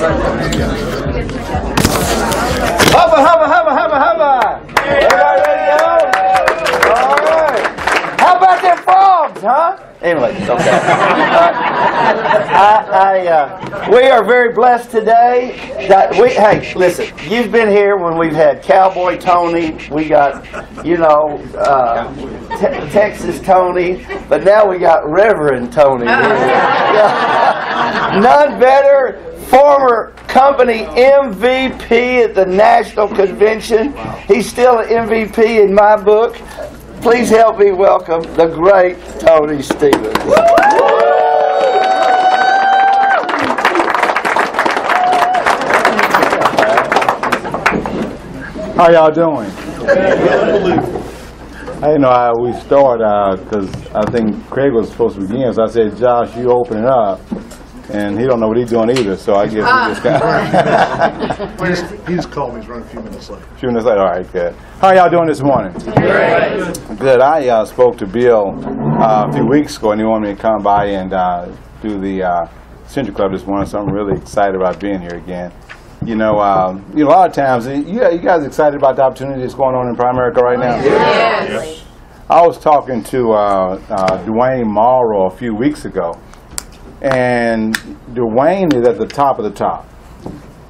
Hubba, hubba, hubba, hubba, hubba. Everybody ready to go? All right. How about them frogs, huh? Anyway, it's okay. Uh, I, I, uh, we are very blessed today. That we, hey, listen, you've been here when we've had Cowboy Tony. We got, you know, uh, Te- Texas Tony, but now we got Reverend Tony. None better. Former company MVP at the national convention. He's still an MVP in my book. Please help me welcome the great Tony Stephens. How y'all doing? I didn't know how we start because I think Craig was supposed to begin. So I said, Josh, you open it up. And he don't know what he's doing either, so I guess we just got He just, he just called me, he's running a few minutes late. A few minutes late, All right, good. How y'all doing this morning? Good. I uh, spoke to Bill uh, a few weeks ago, and he wanted me to come by and uh, do the uh, Central Club this morning. So I'm really excited about being here again. You know, um, you know, a lot of times, you, you guys excited about the opportunity that's going on in Primerica right now? Yes. I was talking to uh, uh, Dwayne Morrow a few weeks ago, and Dwayne is at the top of the top.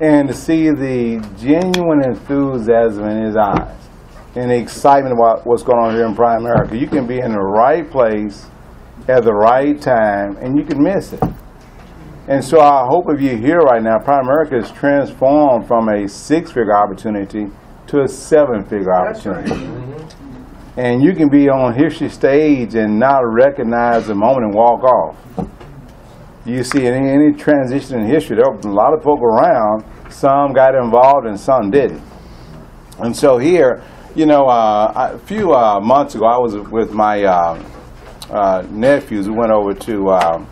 And to see the genuine enthusiasm in his eyes and the excitement about what's going on here in Primerica, you can be in the right place at the right time and you can miss it. And so I hope if you're here right now, Primerica is transformed from a six-figure opportunity to a seven-figure opportunity and you can be on history stage and not recognize the moment and walk off. You see any, any transition in history, there were a lot of folk around. Some got involved and some didn't. And so here, you know, uh, a few uh, months ago, I was with my uh, uh, nephews. We went over to uh,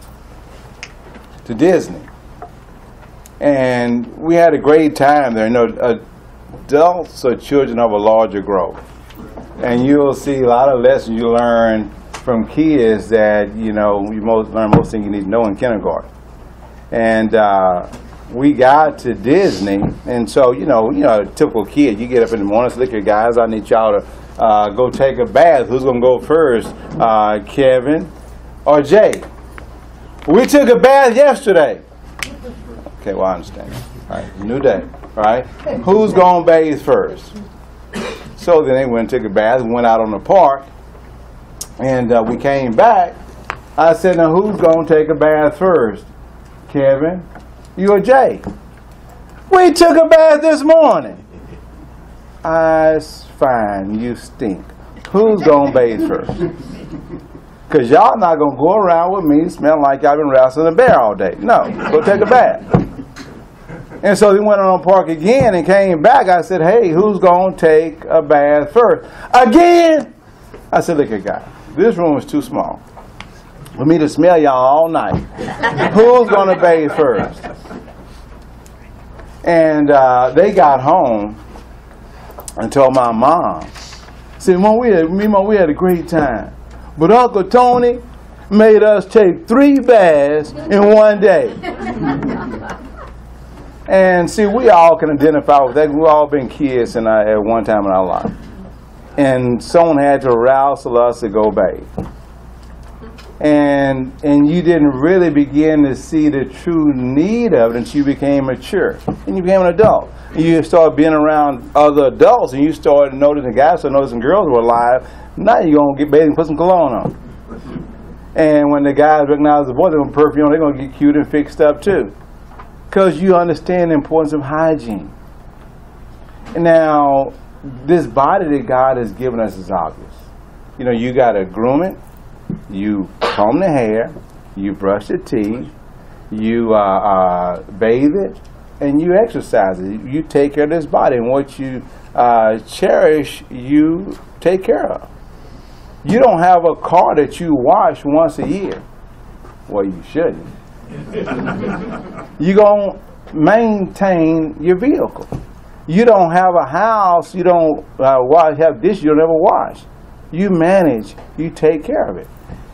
to Disney, and we had a great time there. You know, adults are children of a larger growth and you'll see a lot of lessons you learn from kids that you know you most learn most things you need to know in kindergarten. And uh, we got to Disney, and so you know, you know, a typical kid, you get up in the morning, look here, guys, I need y'all to uh, go take a bath. Who's gonna go first, uh, Kevin or Jay? We took a bath yesterday. Okay, well I understand. All right, new day. All right, who's gonna bathe first? So then they went and took a bath and went out on the park. And uh, we came back. I said, now who's going to take a bath first? Kevin, you or Jay? We took a bath this morning. I's fine, you stink. Who's going to bathe first? Because y'all not going to go around with me smelling like y'all been wrestling a bear all day. No, go take a bath. And so they went on park again and came back. I said, hey, who's going to take a bath first? Again! I said, look at God, this room is too small for me to smell y'all all night. who's going to bathe first? And uh, they got home and told my mom, said, Mom, we had, me and Mom, we had a great time. But Uncle Tony made us take three baths in one day. And see, we all can identify with that. We've all been kids in our, at one time in our life. And someone had to rousel us to go bathe. And, and you didn't really begin to see the true need of it until you became mature. And you became an adult. And you started being around other adults and you started noticing guys started noticing girls were alive. Now you're to get bathing and put some cologne on. And when the guys recognize the boys, they're to perfume they're going to get cute and fixed up too because you understand the importance of hygiene. Now, this body that God has given us is obvious. You know, you got to groom it, you comb the hair, you brush the teeth, you uh, uh, bathe it, and you exercise it. You take care of this body, and what you uh, cherish, you take care of. You don't have a car that you wash once a year. Well, you shouldn't you're going to maintain your vehicle. You don't have a house, you don't uh, wash, have dishes, you'll never wash. You manage, you take care of it.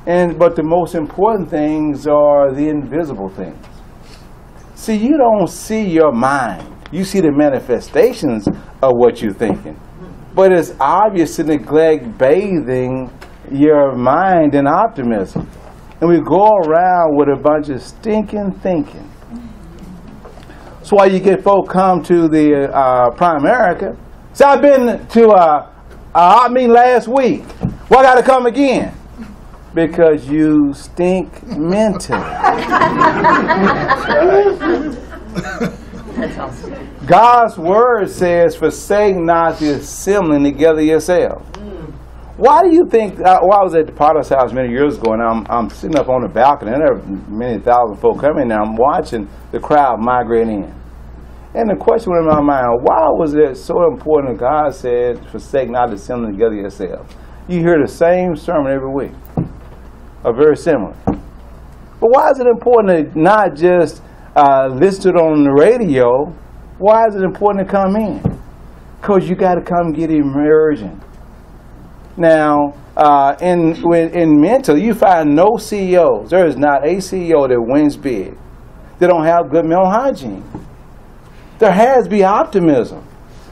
And But the most important things are the invisible things. See, you don't see your mind. You see the manifestations of what you're thinking. But it's obvious to neglect bathing your mind in optimism. And we go around with a bunch of stinking thinking. That's why you get folk come to the uh, Primerica. So I've been to, uh, uh, I mean, last week. Well, I got to come again. Because you stink mentally. God's word says, forsake not the assembling together yourself. Why do you think? Uh, well, I was at the Potter's house many years ago, and I'm, I'm sitting up on the balcony, and there are many thousand folk coming, and I'm watching the crowd migrate in. And the question went in my mind, why was it so important that God said, forsake not the assembling together yourself? You hear the same sermon every week, or very similar. But why is it important to not just uh, listen it on the radio? Why is it important to come in? Because you got to come get immersion. Now, uh, in in mental, you find no CEOs. There is not a CEO that wins big. They don't have good mental hygiene. There has to be optimism.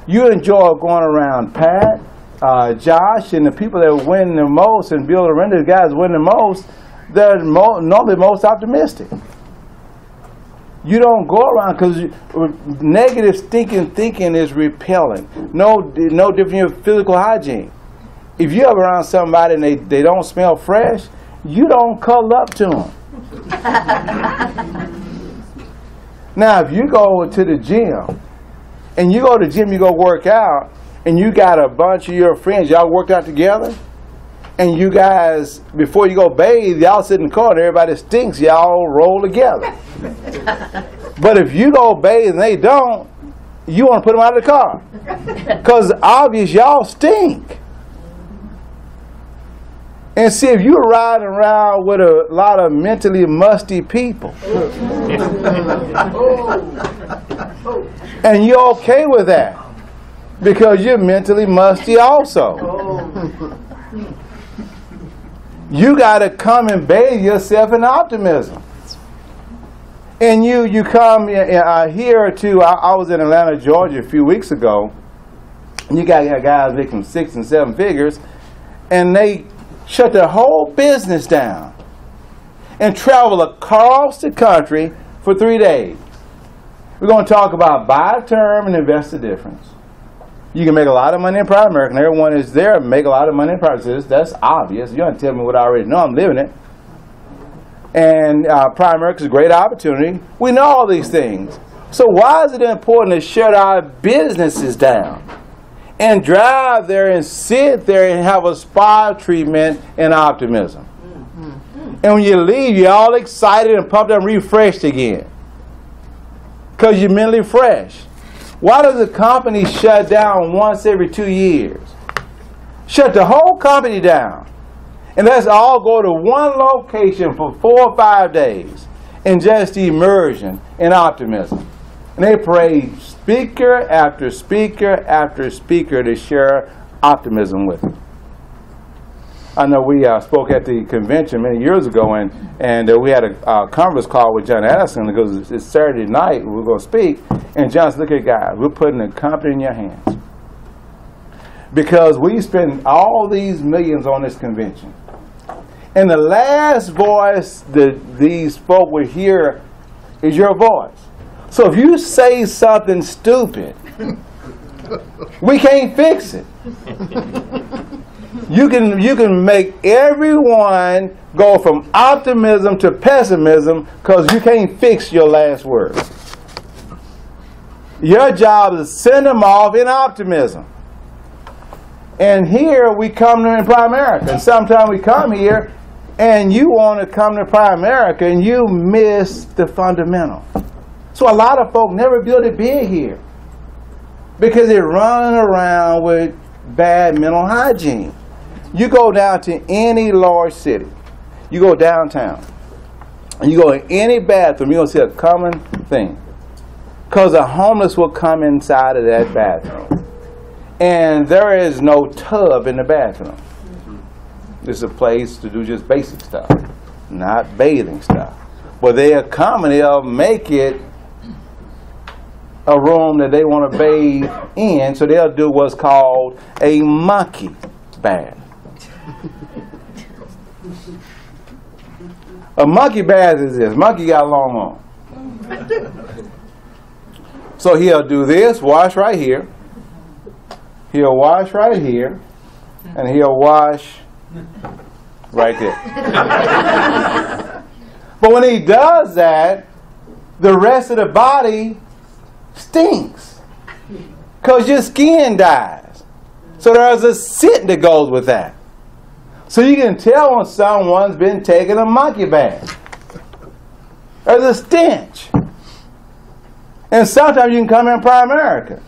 You enjoy going around Pat, uh, Josh, and the people that win the most, and Bill Arenda, the guys win the most. They're mo- normally most optimistic. You don't go around because negative thinking thinking is repelling. No, no different in physical hygiene. If you're around somebody and they, they don't smell fresh, you don't cuddle up to them. now, if you go to the gym and you go to the gym, you go work out, and you got a bunch of your friends, y'all worked out together, and you guys, before you go bathe, y'all sit in the car and everybody stinks, y'all roll together. but if you go bathe and they don't, you want to put them out of the car. Because obvious y'all stink. And see, if you're riding around with a lot of mentally musty people, and you're okay with that, because you're mentally musty also. You got to come and bathe yourself in optimism. And you, you come uh, here to, I, I was in Atlanta, Georgia a few weeks ago, and you got guys making six and seven figures, and they shut their whole business down and travel across the country for three days. We're going to talk about buy term and invest the difference. You can make a lot of money in Primerica. Everyone is there make a lot of money in private. That's obvious. You don't tell me what I already know. I'm living it. And uh, Primerica is a great opportunity. We know all these things. So why is it important to shut our businesses down? And drive there and sit there and have a spa treatment and optimism. Mm-hmm. And when you leave, you're all excited and pumped up and refreshed again. Because you're mentally fresh. Why does a company shut down once every two years? Shut the whole company down. And let's all go to one location for four or five days and just immersion and optimism. And they pray speaker after speaker after speaker to share optimism with them. I know we uh, spoke at the convention many years ago, and, and uh, we had a uh, conference call with John Addison because it's Saturday night, we are going to speak. And John's look at guys, we're putting the company in your hands. Because we spend all these millions on this convention. And the last voice that these folk will hear is your voice. So if you say something stupid, we can't fix it. You can you can make everyone go from optimism to pessimism because you can't fix your last word. Your job is to send them off in optimism. And here we come to Primerica. And sometimes we come here and you want to come to Primerica and you miss the fundamental. So a lot of folk never build it big here because they're running around with bad mental hygiene. You go down to any large city, you go downtown, and you go in any bathroom, you're going to see a common thing. Because a homeless will come inside of that bathroom. And there is no tub in the bathroom. This is a place to do just basic stuff, not bathing stuff. But they'll come and they'll make it a room that they want to bathe in, so they'll do what's called a monkey bath. A monkey bath is this. Monkey got long arms. So he'll do this, wash right here. He'll wash right here. And he'll wash right there. but when he does that, the rest of the body stinks. Because your skin dies. So there's a scent that goes with that. So you can tell when someone's been taking a monkey bath. There's a stench. And sometimes you can come in Primerica.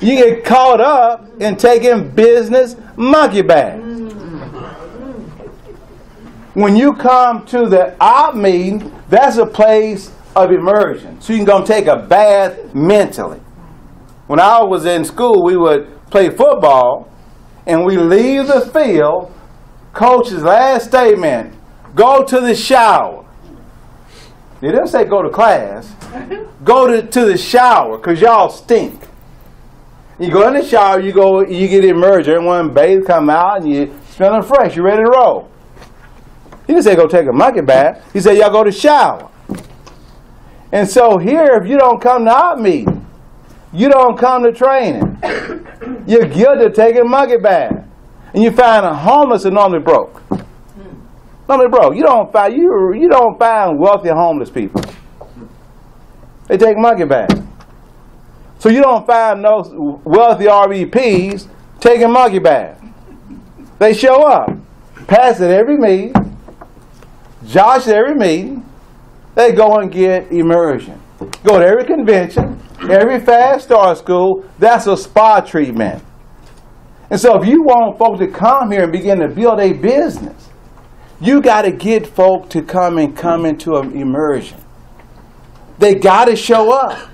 You get caught up in taking business monkey baths. When you come to the op meeting, that's a place of immersion. So you can go take a bath mentally. When I was in school, we would play football and we leave the field. Coach's last statement go to the shower. They didn't say go to class. Go to, to the shower because y'all stink. You go in the shower, you go, you get immersed. Everyone bathe, come out, and you smelling fresh. You ready to roll. He didn't say go take a monkey bath. He said y'all go to shower. And so here, if you don't come to our meeting, you don't come to training, you're guilty of taking a monkey bath. And you find a homeless and normally broke. Normally broke. You don't find you you don't find wealthy homeless people. They take monkey baths. So you don't find those wealthy RVPs taking monkey baths. They show up, pass at every meeting, Josh at every meeting. They go and get immersion. Go to every convention, every fast start school. That's a spa treatment. And so if you want folks to come here and begin to build a business, you got to get folk to come and come into an immersion. They got to show up.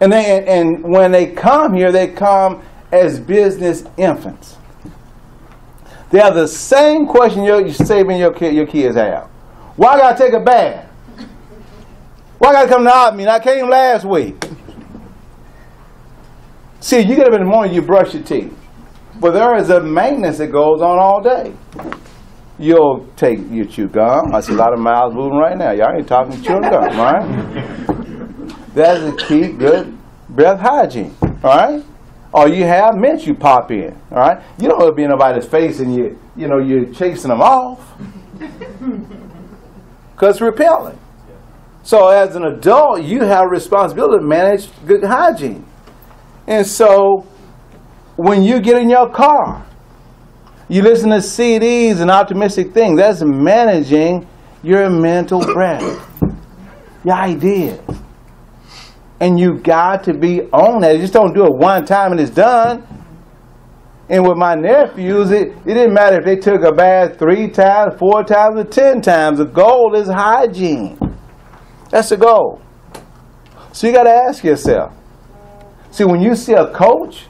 And, they, and when they come here, they come as business infants. They have the same question you're, saving your, kid, your kids have. Why got to take a bath? Why got to come to out mean? I came last week. See, you get up in the morning, you brush your teeth. But there is a maintenance that goes on all day. You'll take your chew gum. I see a lot of mouths moving right now. Y'all ain't talking chewing gum, right? That is a key good breath hygiene, all right? Or you have mints you pop in, all right? You don't want to be in nobody's face and you, you know, you're chasing them off because repelling. So as an adult, you have responsibility to manage good hygiene. And so when you get in your car, you listen to CDs and optimistic things. That's managing your mental breath, your ideas. And you got to be on that. You just don't do it one time and it's done. And with my nephews, it, it didn't matter if they took a bath three times, four times, or ten times. The goal is hygiene. That's the goal. So you got to ask yourself. See, when you see a coach,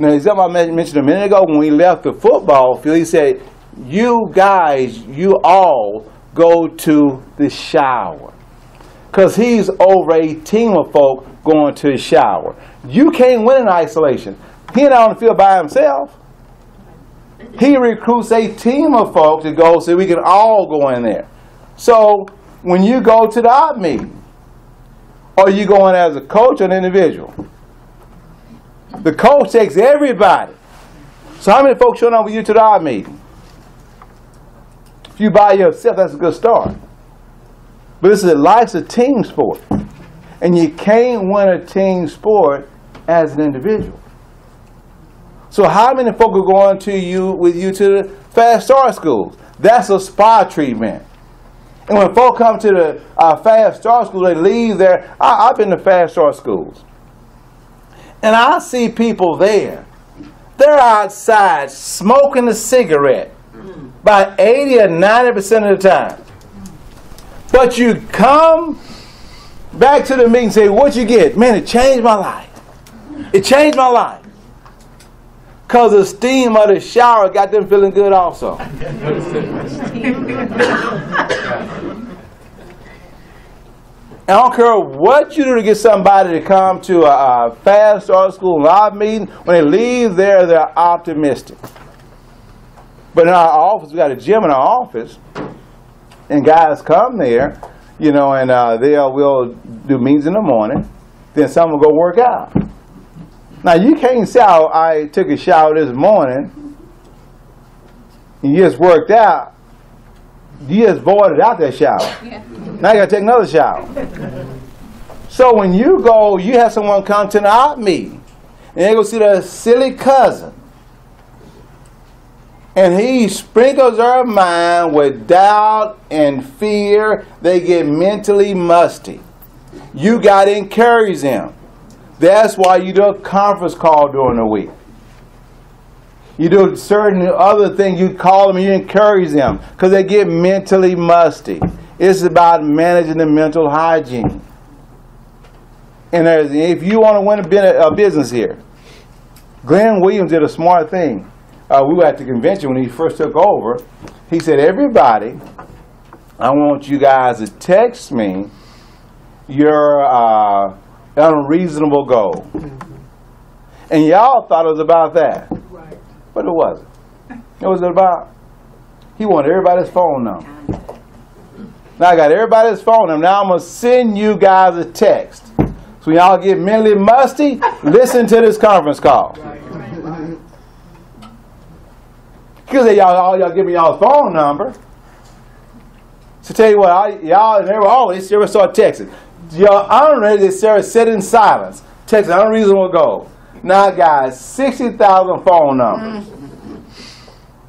now example I mentioned a minute ago when we left the football field, he said, "You guys, you all go to the shower." Because he's over a team of folk going to the shower. You can't win in isolation. He ain't on the field by himself. He recruits a team of folks to go so we can all go in there. So when you go to the op meeting, are you going as a coach or an individual? The coach takes everybody. So how many folks showing up with you to the op meeting? If you by yourself, that's a good start. But this is a life's a team sport. And you can't win a team sport as an individual. So how many folks are going to you with you to the fast start schools? That's a spa treatment. And when folk come to the uh, fast start school, they leave there. I, I've been to fast start schools. And I see people there. They're outside smoking a cigarette by 80 or 90% of the time. But you come back to the meeting and say, What you get? Man, it changed my life. It changed my life. Because the steam of the shower got them feeling good also. And I don't care what you do to get somebody to come to a, a fast start school live meeting. When they leave there, they're optimistic. But in our office, we got a gym in our office, and guys come there, you know, and uh, they uh, will do meetings in the morning. Then some will go work out. Now you can't say "Oh, I took a shower this morning. And you just worked out. You just voided out that shower. Now you gotta take another shower. So when you go, you have someone come to art meeting, and they go see their silly cousin, and he sprinkles their mind with doubt and fear. They get mentally musty. You got to encourage them. That's why you do a conference call during the week. You do certain other things. You call them you encourage them because they get mentally musty. It's about managing the mental hygiene. And if you want to win a, a business here, Glenn Williams did a smart thing. Uh, we were at the convention when he first took over. He said, "Everybody, I want you guys to text me your uh, unreasonable goal." And y'all thought it was about that, but it wasn't. It was about he wanted everybody's phone number. Now I got everybody's phone number. Now I'm gonna send you guys a text. So when y'all get mentally musty, listen to this conference call. Because y'all all y'all give me y'all phone number. So tell you what, I, y'all and everybody always ever start texting. Y'all unready Sarah sit in silence. Text an unreasonable goal. Now guys, sixty thousand phone numbers.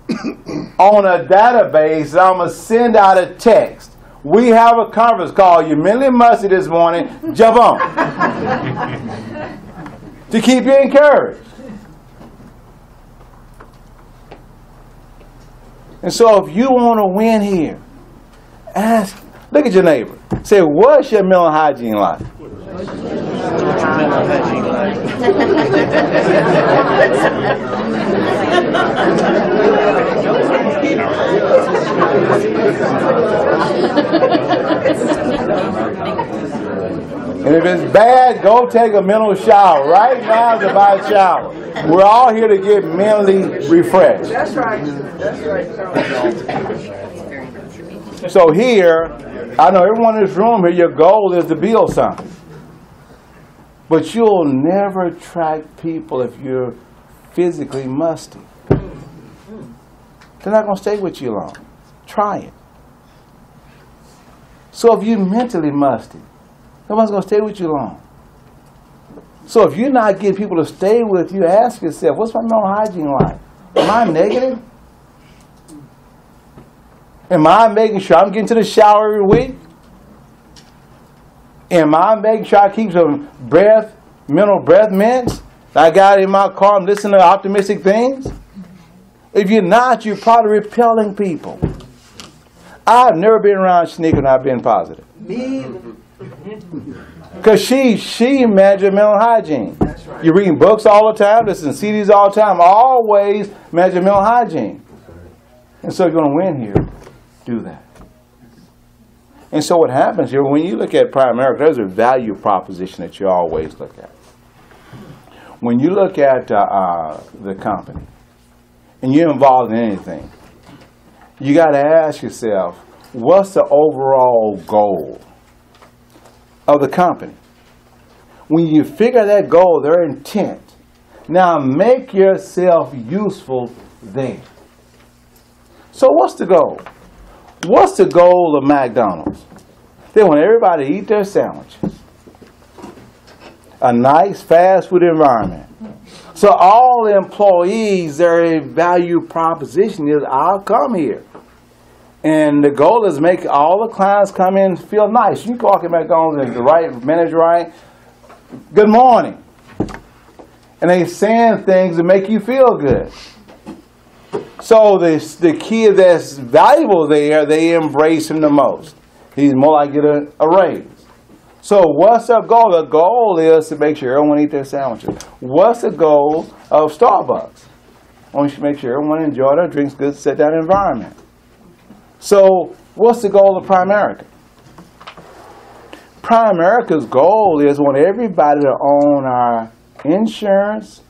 On a database, I'm gonna send out a text. We have a conference call. You mentally musty this morning. Jump on. to keep you encouraged. And so if you want to win here, ask, look at your neighbor. Say, what's your mental hygiene like? And if it's bad, go take a mental shower. Right now is about shower. We're all here to get mentally refreshed. That's right. That's right. So here, I know everyone in this room here, your goal is to build something. But you'll never attract people if you're physically musty. They're not going to stay with you long. Try it. So if you're mentally musty, no one's going to stay with you long. So if you're not getting people to stay with you, ask yourself, what's my mental hygiene like? Am I negative? Am I making sure I'm getting to the shower every week? Am I making sure I keep some breath, mental breath mints? I got in my car, I'm listening to optimistic things. If you're not, you're probably repelling people. I've never been around Sneaker and I've been positive. Me, Because she, she managed mental hygiene. You're reading books all the time, listening to CDs all the time, always manage mental hygiene. And so you're going to win here, do that. And so what happens here, when you look at Primerica, there's a value proposition that you always look at. When you look at uh, uh, the company and you're involved in anything, you got to ask yourself, what's the overall goal of the company? When you figure that goal, their intent, now make yourself useful there. So what's the goal? What's the goal of McDonald's? They want everybody to eat their sandwiches. A nice fast food environment. So all the employees, their value proposition is I'll come here. And the goal is make all the clients come in feel nice. You walk in McDonald's and the right manager right, good morning. And they saying things to make you feel good. So the, the kid that's valuable there, they embrace him the most. He's more like get a, raise. So what's the goal? The goal is to make sure everyone eat their sandwiches. What's the goal of Starbucks? I want to make sure everyone enjoy their drinks, good set down environment. So what's the goal of Primerica? Prime America's goal is want everybody to own our insurance,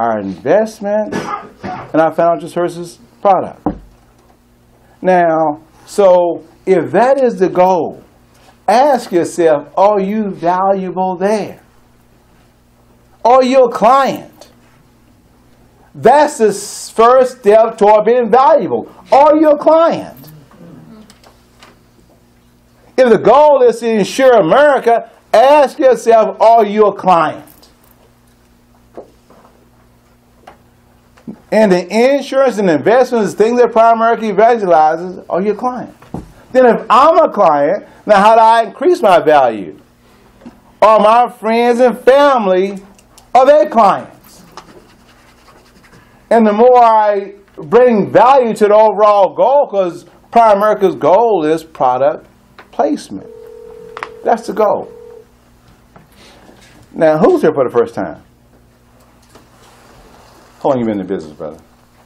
our investment, and our financial services product. Now, so if that is the goal, ask yourself, are you valuable there? Are you a client? That's the first step toward being valuable. Are you a client? If the goal is to insure America, ask yourself, are you a client? And the insurance and investments, the things that Primerica evangelizes, are your client? Then if I'm a client, now how do I increase my value? Are my friends and family, are they clients? And the more I bring value to the overall goal, because Primerica's goal is product placement. That's the goal. Now, who's here for the first time? How long you been in the business, brother?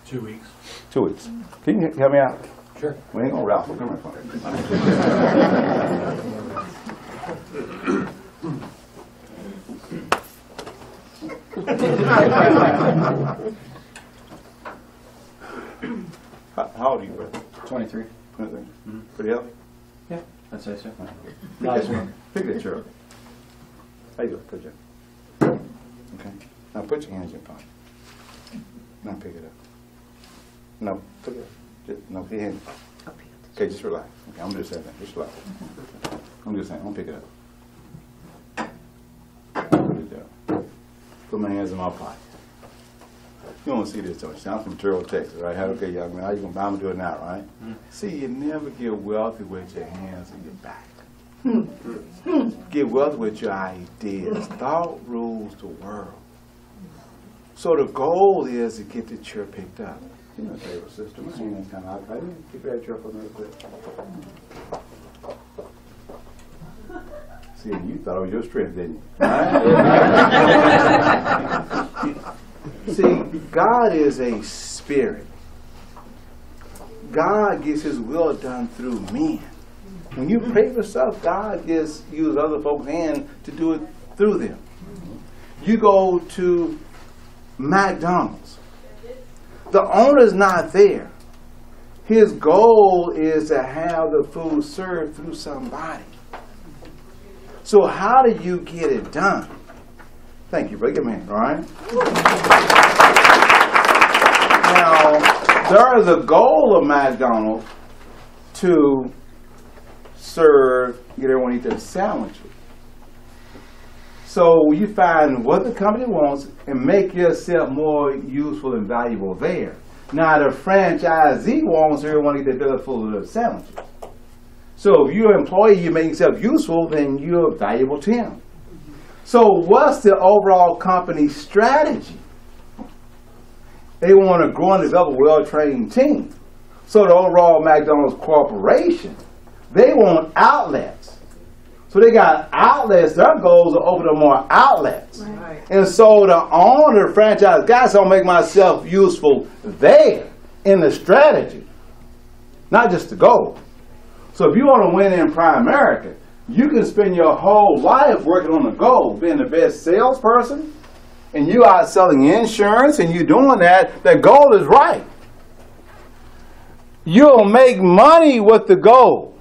Two weeks. Two weeks. Can you help me out? Sure. We ain't gonna raffle. Come here. how, how old are you, brother? 23. Twenty-three. Mm-hmm. Pretty healthy? Yeah, I'd say so. Nice one. Pick that chair up. How you doing? Put it up. Okay. Now put your hands in your pocket. Now pick it up. No, pick it up. Just, no, your hand. Okay, just relax. Okay, I'm just saying that. Just relax. I'm just saying, I'm gonna pick it up. Put it down. Put my hands in my pocket. You don't see this, don't you? I'm from Terrell, Texas, right? Okay, young man, how you gonna, I'm gonna do it now, right? See, you never get wealthy with your hands and your back. Get wealthy with your ideas. Thought rules the world. So the goal is to get the chair picked up. You know, favorite sister, my hands kind of out. Keep that chair up a little quick. See, you thought it was your strength, didn't you? See, God is a spirit. God gets his will done through men. When you pray for stuff, God gets use other folks' hand to do it through them. You go to McDonald's. The owner's not there. His goal is to have the food served through somebody. So how do you get it done? Thank you, brother. Hand, all right? Now, there is a goal of McDonald's to serve, get everyone to eat their sandwiches. So you find what the company wants and make yourself more useful and valuable there. Now the franchisee wants everyone to eat their belly full of sandwiches. So if you're an employee, you make yourself useful, then you're valuable to him. So what's the overall company strategy? They want to grow and develop a well-trained team. So the overall McDonald's corporation, they want outlets. So they got outlets. Their goals are open up more outlets. And so the owner, franchise guys, I'll make myself useful there in the strategy, not just the goal. So if you want to win in Primerica, you can spend your whole life working on the goal, being the best salesperson, and you are selling insurance, and you doing that. That goal is right. You'll make money with the goal.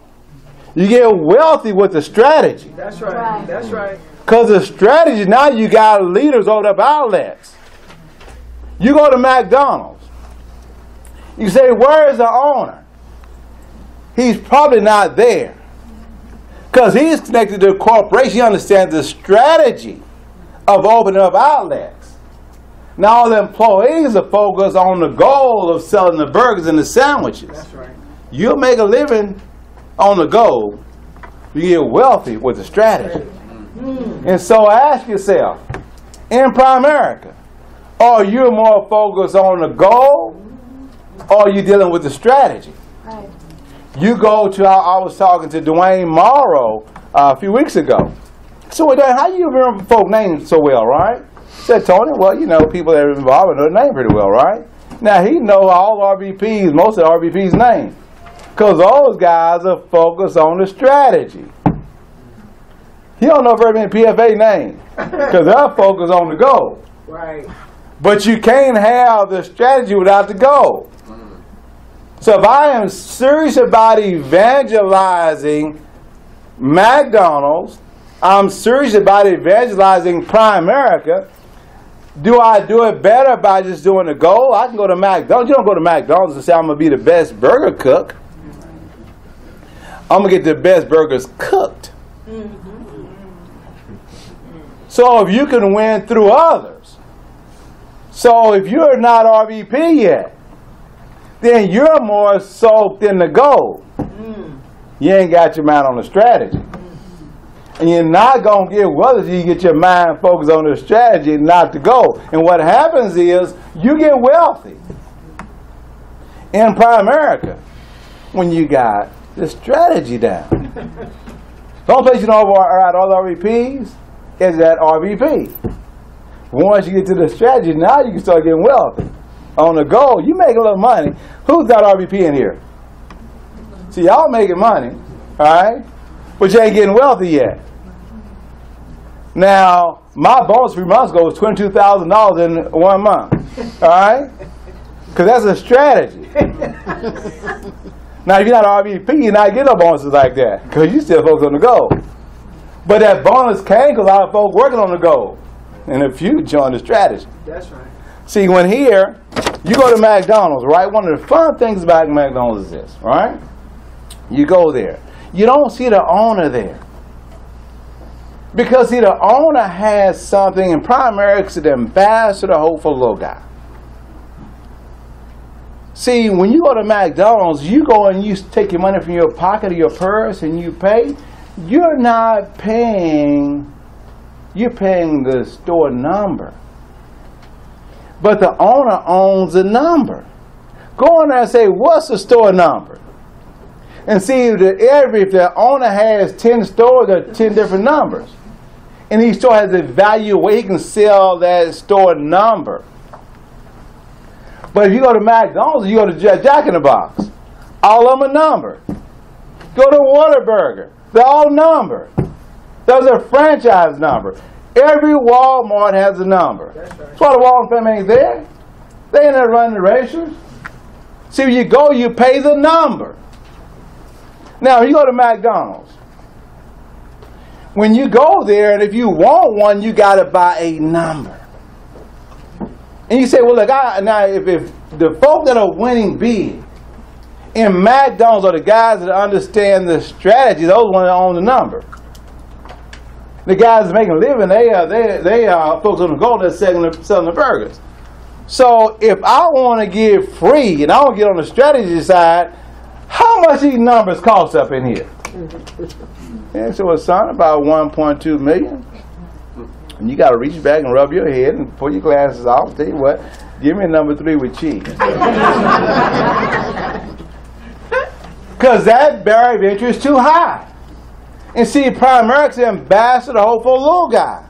You get wealthy with the strategy. That's right. That's right. Because the strategy, now you got leaders over the outlets. You go to McDonald's. You say, where is the owner? He's probably not there. Because he's connected to the corporation. He understands the strategy of opening up outlets. Now all the employees are focused on the goal of selling the burgers and the sandwiches. That's right. You'll make a living on the goal. You get wealthy with the strategy. And so ask yourself, in Primerica, are you more focused on the goal or are you dealing with the strategy? You go to, I, I was talking to Dwayne Morrow uh, a few weeks ago. So, Dwayne, how you remember folk names so well, right? Said Tony, well, you know, people that are involved know the name pretty well, right? Now, he know all RVPs, most of the RVPs' names. Because those guys are focused on the strategy. He don't know very many PFA names because they're focused on the goal. Right. But you can't have the strategy without the goal. So if I am serious about evangelizing McDonald's, I'm serious about evangelizing Primerica. Do I do it better by just doing the goal? I can go to McDonald's. You don't go to McDonald's and say I'm gonna be the best burger cook. I'm gonna get the best burgers cooked. So if you can win through others, so if you're not RVP yet, then you're more soaked in the goal. You ain't got your mind on the strategy. And you're not going to get until you get your mind focused on the strategy, not the goal. And what happens is you get wealthy in Primerica when you got the strategy down. the only place you don't override all the RVPs is at RVP. Once you get to the strategy, now you can start getting wealthy. On the goal, you make a little money. Who's got RVP in here? See, y'all making money, all right? But you ain't getting wealthy yet. Now, my bonus three months ago was twenty-two thousand dollars in one month. All right, because that's a strategy. now, if you're not RVP, you're not getting no bonuses like that because you still focus on the goal. But that bonus came because a lot of folks working on the goal, and a few joined the strategy. That's right. See, when here, you go to McDonald's, right? One of the fun things about McDonald's is this, right? You go there. You don't see the owner there. Because, see, the owner has something, and primarily it's the ambassador, the hopeful little guy. See, when you go to McDonald's, you go and you take your money from your pocket or your purse and you pay. You're not paying, you're paying the store number. But the owner owns the number. Go in there and say, what's the store number? And see the, every if the owner has ten stores, there are ten different numbers. And each store has a value where he can sell that store number. But if you go to McDonald's, you go to Jack Jack in the Box, all of them are numbered. Go to Whataburger, they're all numbered. There's a franchise number. Every Walmart has a number. That's, right. That's why the Walmart family ain't there. They ain't there running the racers. See, when you go, you pay the number. Now, you go to McDonald's. When you go there, and if you want one, you got to buy a number. And you say, well, look, I, now if, if the folk that are winning big in McDonald's are the guys that understand the strategy, those ones that own the number. The guys that making a living, they are they they are folks on the go that's selling the, selling the burgers. So if I want to get free and I want to get on the strategy side, how much these numbers cost up in here? Mm-hmm. yeah, so it's son about 1.2 million. And you got to reach back and rub your head and pull your glasses off. Tell you what, give me a number three with cheese. Because that barrier of entry is too high. And see, Primerica's ambassador, hopeful little guy.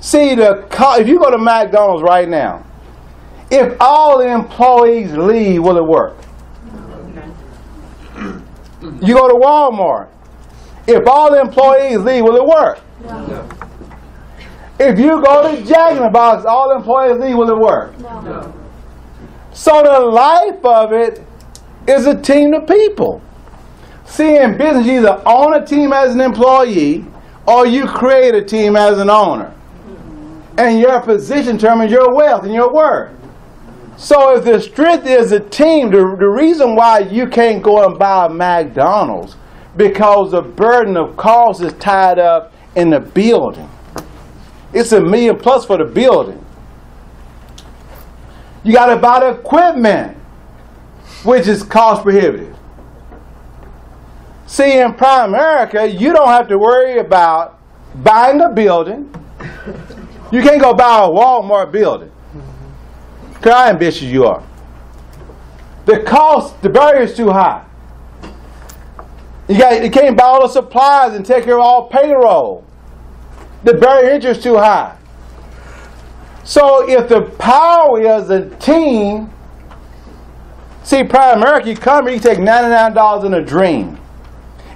See, the if you go to McDonald's right now, if all the employees leave, will it work? You go to Walmart. If all the employees leave, will it work? No. If you go to Jack in the Box, all employees leave, will it work? No. So the life of it is a team of people. See, in business, you either own a team as an employee or you create a team as an owner. And your position determines your wealth and your worth. So if the strength is a team, the, the reason why you can't go and buy a McDonald's because the burden of cost is tied up in the building. It's a million plus for the building. You got to buy the equipment, which is cost prohibitive. See, in Primerica, you don't have to worry about buying a building. You can't go buy a Walmart building. Look how ambitious you are. The cost, the barrier is too high. You, got, you can't buy all the supplies and take care of all payroll. The barrier interest too high. So if the power is a team, see, Primerica, you come here, you take $99 in a dream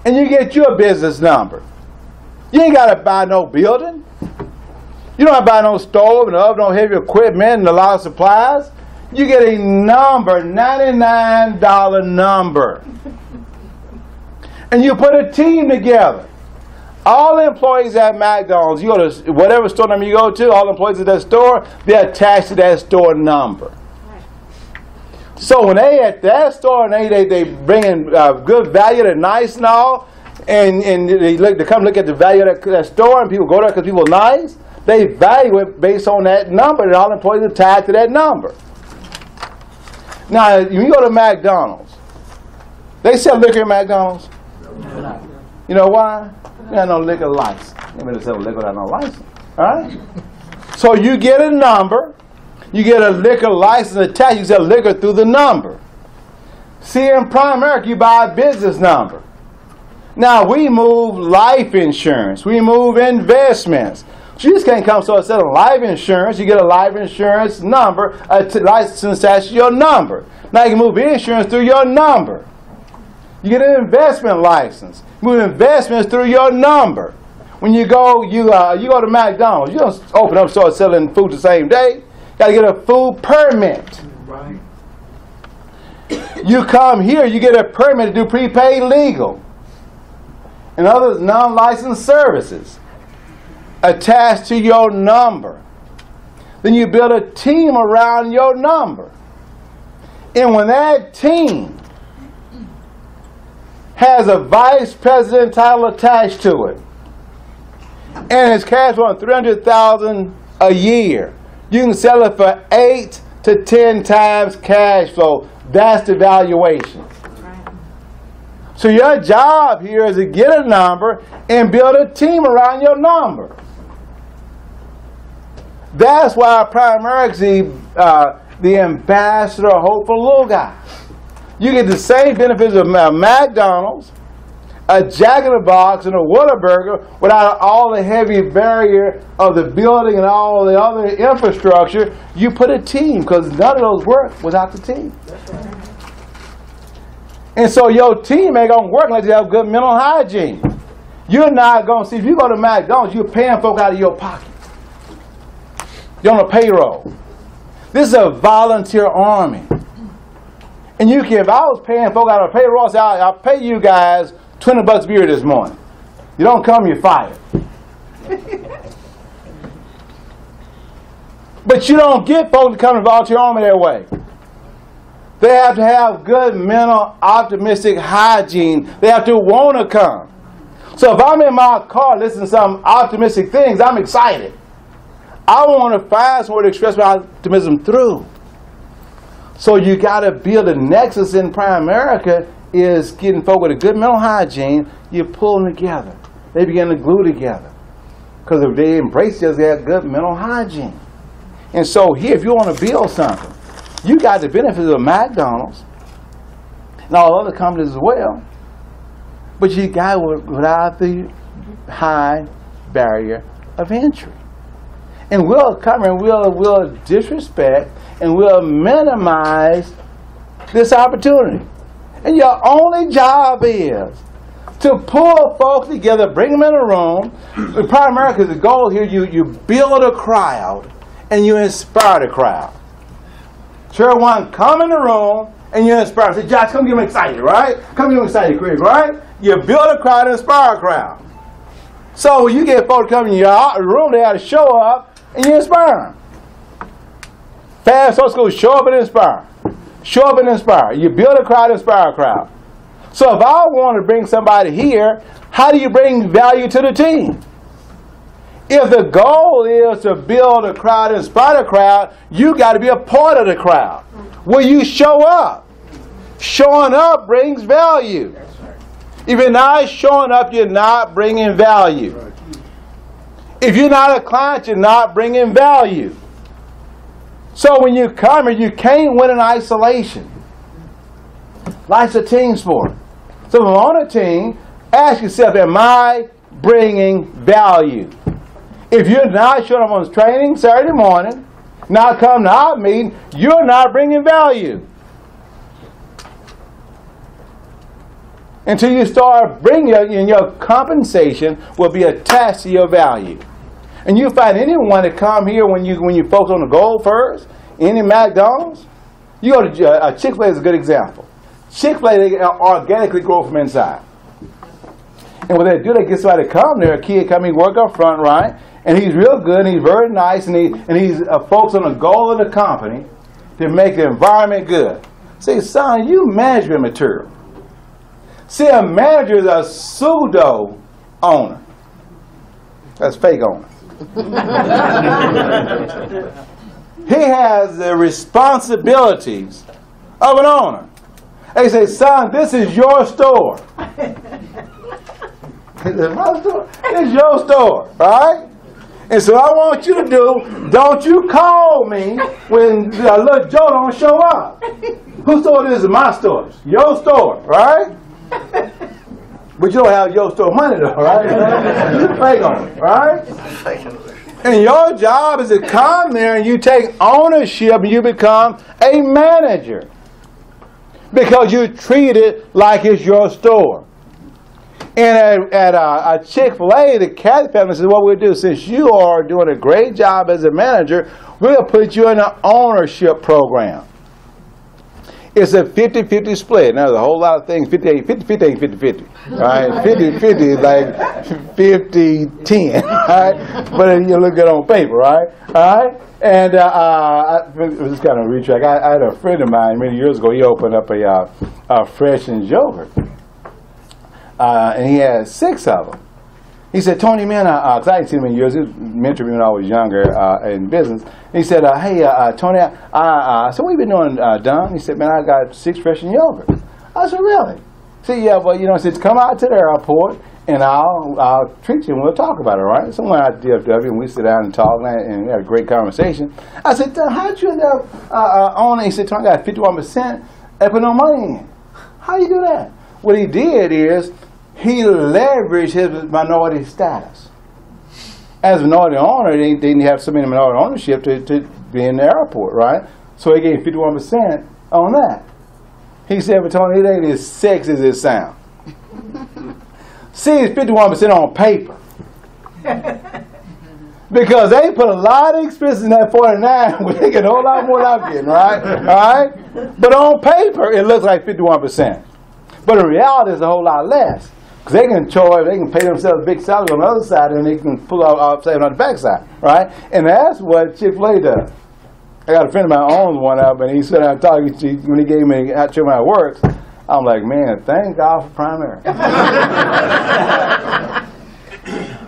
and you get your business number. You ain't got to buy no building. You don't have to buy no stove and oven, no heavy equipment and a lot of supplies. You get a number, $99 number. And you put a team together. All employees at McDonald's, you go to whatever store number you go to, all employees at that store, they're attached to that store number. So when they at that store and they they, they bring in uh, good value, they're nice and all, and, and they, look, they come look at the value of that, that store, and people go there because people are nice, they value it based on that number, and all employees are tied to that number. Now, when you go to McDonald's, they sell liquor at McDonald's. You know why? They have no liquor license. They better sell liquor without no license. All right? So you get a number, you get a liquor license attached, you sell liquor through the number. See, in Primerica, you buy a business number. Now, we move life insurance, we move investments. So you just can't come start selling life insurance. You get a life insurance number, a t- license attached to your number. Now you can move insurance through your number. You get an investment license. Move investments through your number. When you go, you uh, you go to McDonald's. You don't open up and start selling food the same day. Got to get a food permit. Right. You come here, you get a permit to do prepaid legal and other non-licensed services attached to your number. Then you build a team around your number. And when that team has a vice president title attached to it, and it's cash flowing 300000 a year, you can sell it for 8 to 10 times cash flow. That's the valuation. So your job here is to get a number and build a team around your number. That's why Primerica's the, uh, the ambassador hope for little guy. You get the same benefits of a McDonald's, a Jack in the Box, and a Whataburger without all the heavy barrier of the building and all the other infrastructure. You put a team because none of those work without the team. And so your team ain't gonna work unless you have good mental hygiene. You're not gonna see if you go to McDonald's, you're paying folk out of your pocket. You're on a payroll. This is a volunteer army. And you can, if I was paying folk out of a payroll, I'd say, I'll, I'll pay you guys 20 bucks beer this morning. You don't come, you're fired. but you don't get folks to come to volunteer army that way. They have to have good mental, optimistic hygiene. They have to want to come. So if I'm in my car listening to some optimistic things, I'm excited. I want to find somewhere to express my optimism through. So you got to build a nexus in Primerica is getting folk with a good mental hygiene. You pull them together. They begin to glue together. Because if they embrace this, they have good mental hygiene. And so here, if you want to build something, you got the benefits of McDonald's and all other companies as well. But you got it without the high barrier of entry. And we'll come and we'll, we'll disrespect and we'll minimize this opportunity. And your only job is to pull folks together, bring them in a room. In Primerica, the goal here, you, you build a crowd and you inspire the crowd. So one, come in the room and you inspire. Say, Josh, come get them excited, right? Come get them excited, Craig, right? You build a crowd inspire a crowd. So you get folks coming in your room, they have to show up and you inspire them. Fast social school, show up and inspire. Show up and inspire. You build a crowd, inspire a crowd. So if I want to bring somebody here, how do you bring value to the team? If the goal is to build a crowd, inspire a crowd, you got to be a part of the crowd. Will you show up? Showing up brings value. If you're not showing up, you're not bringing value. If you're not a client, you're not bringing value. So when you come here, you can't win in isolation. Life's a team sport. So if I'm on a team, ask yourself, am I bringing value? If you're not showing up on training Saturday morning, not come to our meeting, you're not bringing value. until you start bringing your, your compensation will be attached to your value. And you find anyone that come here when you when you focus on the goal first, any McDonald's, you go to uh, Chick Fil A is a good example. Chick Fil A they organically grow from inside. And what they do, they get somebody to come there, a kid come, he work up front, right? And he's real good, and he's very nice, and, he, and he's uh, focused on the goal of the company to make the environment good. Say, son, you management material. See, a manager is a pseudo owner. That's fake owner. He has the responsibilities of an owner. They say, son, this is your store. It's my store. It's your store, right? And so I want you to do, don't you call me when uh, little Joe don't show up. Whose store is? My store. Your store, right? But you don't have your store money though, right? you fake on it, right? And your job is to come there and you take ownership and you become a manager. Because you treat it like it's your store. And at, at uh, a Chick fil A, the Cathy family says, What we'll do, since you are doing a great job as a manager, we'll put you in an ownership program. It's a 50 50 split. Now, there's a whole lot of things 50 50 50 ain't 50 50. Right? 50 50 is like 50 10. Right? But you look good on paper, right? All right? And uh, uh, I, this is kind of a retract. I, I, had a friend of mine many years ago, he opened up a, uh, a Freshens yogurt uh, and he had six of them. He said, Tony, man, because uh, I hadn't seen him in years. He mentored me when I was younger uh, in business. He said, uh, hey, uh, uh, Tony, uh, so you been doing, uh, Don? He said, man, I got six Freshens yogurt. I said, really? He said, yeah, but, you know, he said, come out to the airport and I'll, I'll treat you and we'll talk about it, right? So I went out to DFW and we sit down and talk and we had a great conversation. I said, how'd you end up on it? He said, Tony, I got 51% I put no money in. How you do that? What he did is he leveraged his minority status. As a minority owner, they didn't have so many minority ownership to, to be in the airport, right? So he gave 51% on that. He said, but Tony, it ain't as sexy as it sounds. See, it's 51% on paper. because they put a lot of expenses in that 49, we get a whole lot more than I'm getting, right? All right? But on paper, it looks like 51%. But in reality, it's a whole lot less. Because they can charge, they can pay themselves big salary on the other side, and they can pull out off saving on the back side, right? And that's what Chick Fil A does. I got a friend of mine owns one up, and he said, "I'm talking to when he gave me how show me how works." I'm like, man, thank God for Primerica.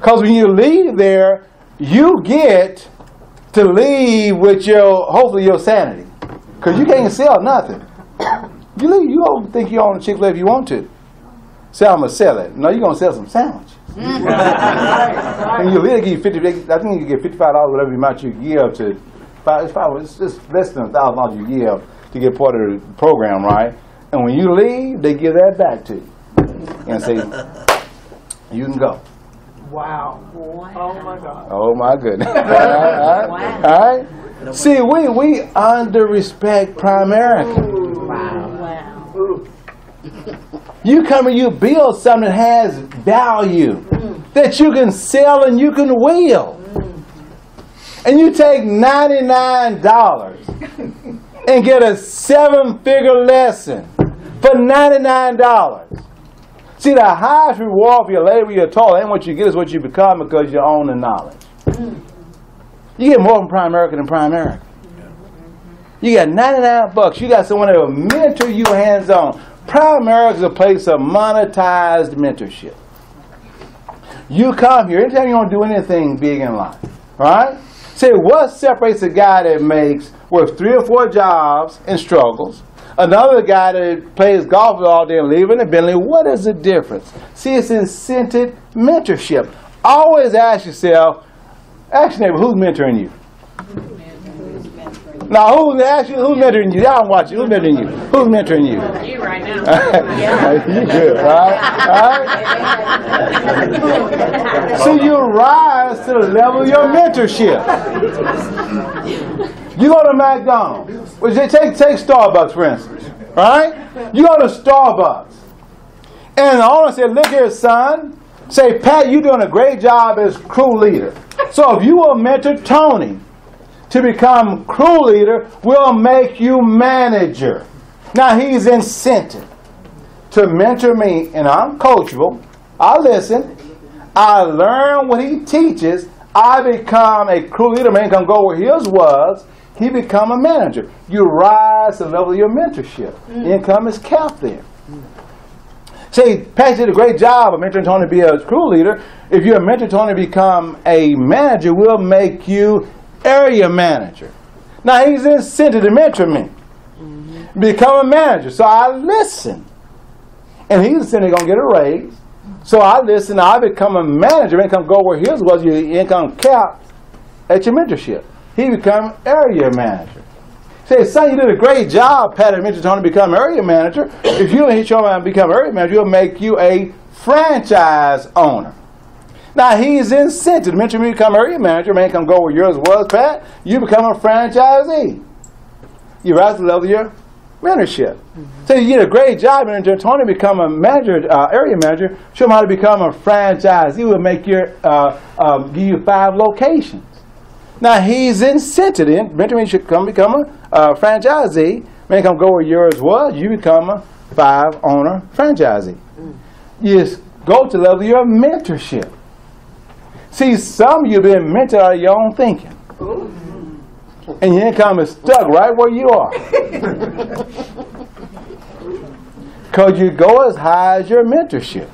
Because when you leave there, you get to leave with your hopefully your sanity, because you can't sell nothing. You leave, you don't think you own a Chick Fil A if you want to. Say I'm gonna sell it. No, you're gonna sell some sandwiches. and you really give fifty. I think you get fifty five dollars, whatever amount you give to. Five, it's, five, it's just less than a thousand dollars you give to get part of the program, right? And when you leave, they give that back to you and say, "You can go." Wow. wow. Oh my God. Oh my goodness. all right. Wow. All right. See, we we under respect Primerica. Wow. Wow. You come and you build something that has value mm. that you can sell and you can wield. Mm. And you take $99 and get a seven figure lesson for $99. See, the highest reward for your labor, your toil, ain't what you get, is what you become because you own the knowledge. Mm. You get more from Primerica than Primerica. You got 99 bucks. You got someone that will mentor you hands on. Primerica is a place of monetized mentorship. You come here, anytime you to do anything big in life, right? Say, what separates a guy that makes worth three or four jobs and struggles, another guy that plays golf all day and leaving a Bentley, what is the difference? See, it's incented mentorship. Always ask yourself, ask your neighbor, who's mentoring you? Now, who's actually who's mentoring you? Y'all don't watch it. Who's mentoring you? Who's mentoring you? You right now. you good, right? right? so you rise to the level of your mentorship. You go to McDonald's. Well, take take Starbucks for instance, right? You go to Starbucks, And the owner said, look here, son. Say, Pat, you're doing a great job as crew leader. So if you will mentor Tony to become crew leader, we'll make you manager. Now he's incented to mentor me, and I'm coachable. I listen. I learn what he teaches. I become a crew leader. Man can go where his was. He become a manager. You rise to the level of your mentorship. Mm. Income is capped there. See, Pat did a great job of mentoring Tony to be a crew leader. If you're a mentor Tony to become a manager, we'll make you area manager. Now he's incented to mentor me. Mm-hmm. Become a manager. So I listen. And he's incented gonna get a raise. So I listen, I become a manager, income go where his was, your income cap at your mentorship. He become area manager. Say, son, you did a great job, Pat, and mentor Tony to become area manager. If you don't hit your man become area manager, he'll make you a franchise owner. Now he's incented to mentor me become area manager, man come go where yours was, Pat. You become a franchisee. You rise to the level of your mentorship. So you did a great job, manager Tony become a manager, uh, area manager. Show him how to become a franchisee. He will make your uh, um, give you five locations. Now he's incented in mentoring should come become a uh, franchisee. Man, come go where yours was. You become a five owner franchisee. You just go to the level of your mentorship. See, some of you been mentored out of your own thinking. And your income is stuck right where you are. Because you go as high as your mentorship.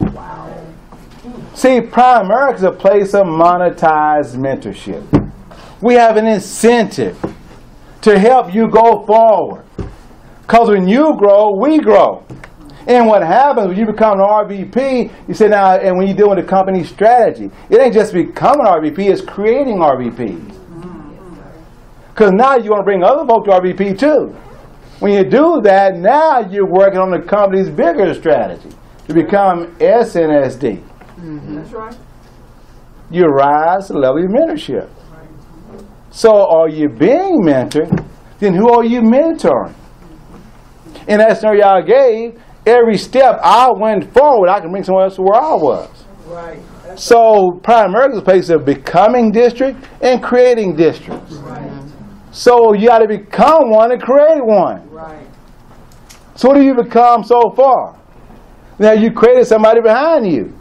See, Primerica is a place of monetized mentorship. We have an incentive to help you go forward. Because when you grow, we grow. And what happens when you become an RVP, you say now, and when you're doing the company strategy, it ain't just becoming an RVP, it's creating RVPs. Because now you want to bring other folks to RVP too. When you do that, now you're working on the company's bigger strategy to become SNSD. That's right. You rise to the level of your mentorship. So are you being mentored? Then who are you mentoring? In that scenario I gave, every step I went forward, I can bring someone else to where I was. Right. That's So Primerica is a place of becoming district and creating districts. right. So you got to become one and create one. Right. So what have you become so far? Now you created somebody behind you.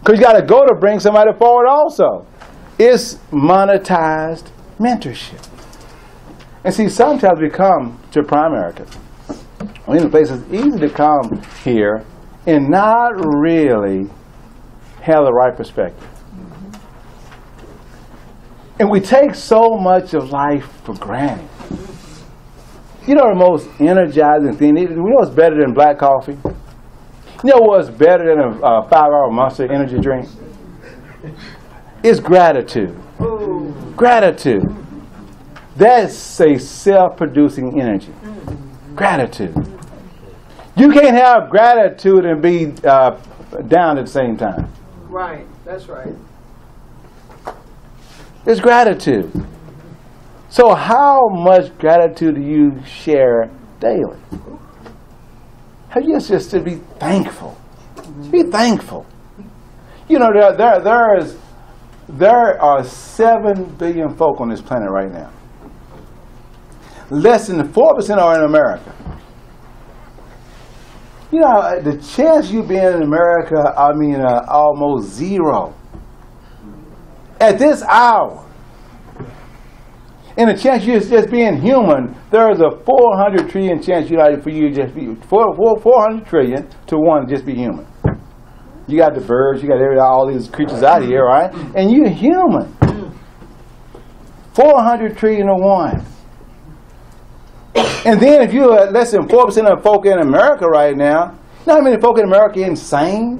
Because you got to go to bring somebody forward also. It's monetized mentorship. And see, sometimes we come to Primerica. In a place it's easy to come here and not really have the right perspective. And we take so much of life for granted. You know the most energizing thing? You know what's better than black coffee? You know what's better than a uh, five-hour Monster energy drink? It's gratitude. Gratitude. That's a self-producing energy. Gratitude. You can't have gratitude and be uh, down at the same time. Right. That's right. It's gratitude. So, how much gratitude do you share daily? Have you just to be thankful? Be thankful. You know, there, there, there is there are seven billion folk on this planet right now. Less than four percent are in America. You know, the chance you being in America, I mean, uh, almost zero. At this hour, and the chance you just being human, there is a 400 trillion chance you for you just be four, four, 400 trillion to one just be human. You got the birds, you got every, all these creatures out here, right? And you're human. 400 trillion to one. And then if you're less than 4% of folk in America right now, you know how many folk in America are insane?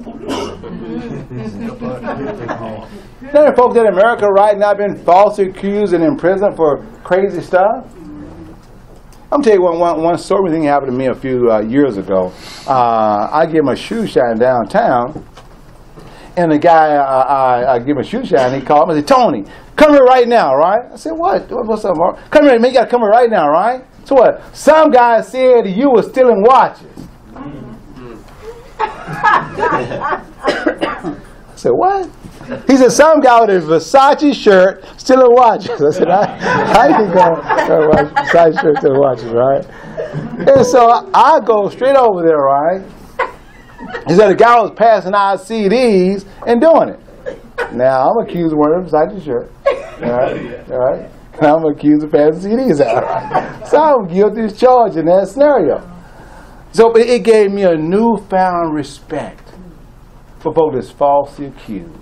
There are folk in America right now have been falsely accused and imprisoned for crazy stuff. I'm tell you one, one, one story thing happened to me a few uh, years ago. Uh, I give him a shoe shine downtown, and the guy uh, I, I give him a shoe shine. He called me and said, "Tony, come here right now, right?" I said, "What? What- What's up, Mark? Come here, man. You got to come here right now, right?" So what? Some guy said you were stealing watches. I said, what? He said, some guy with a Versace shirt stealing watches. I said, I, I can go Versace shirt stealing watches, right? And so I, I go straight over there, right? He said, the guy was passing out CDs and doing it. Now I'm accused of wearing a Versace shirt. All right? All right? I'm accused of passing CDs out. So I'm guilty as charged in that scenario. So it gave me a newfound respect for that's falsely accused.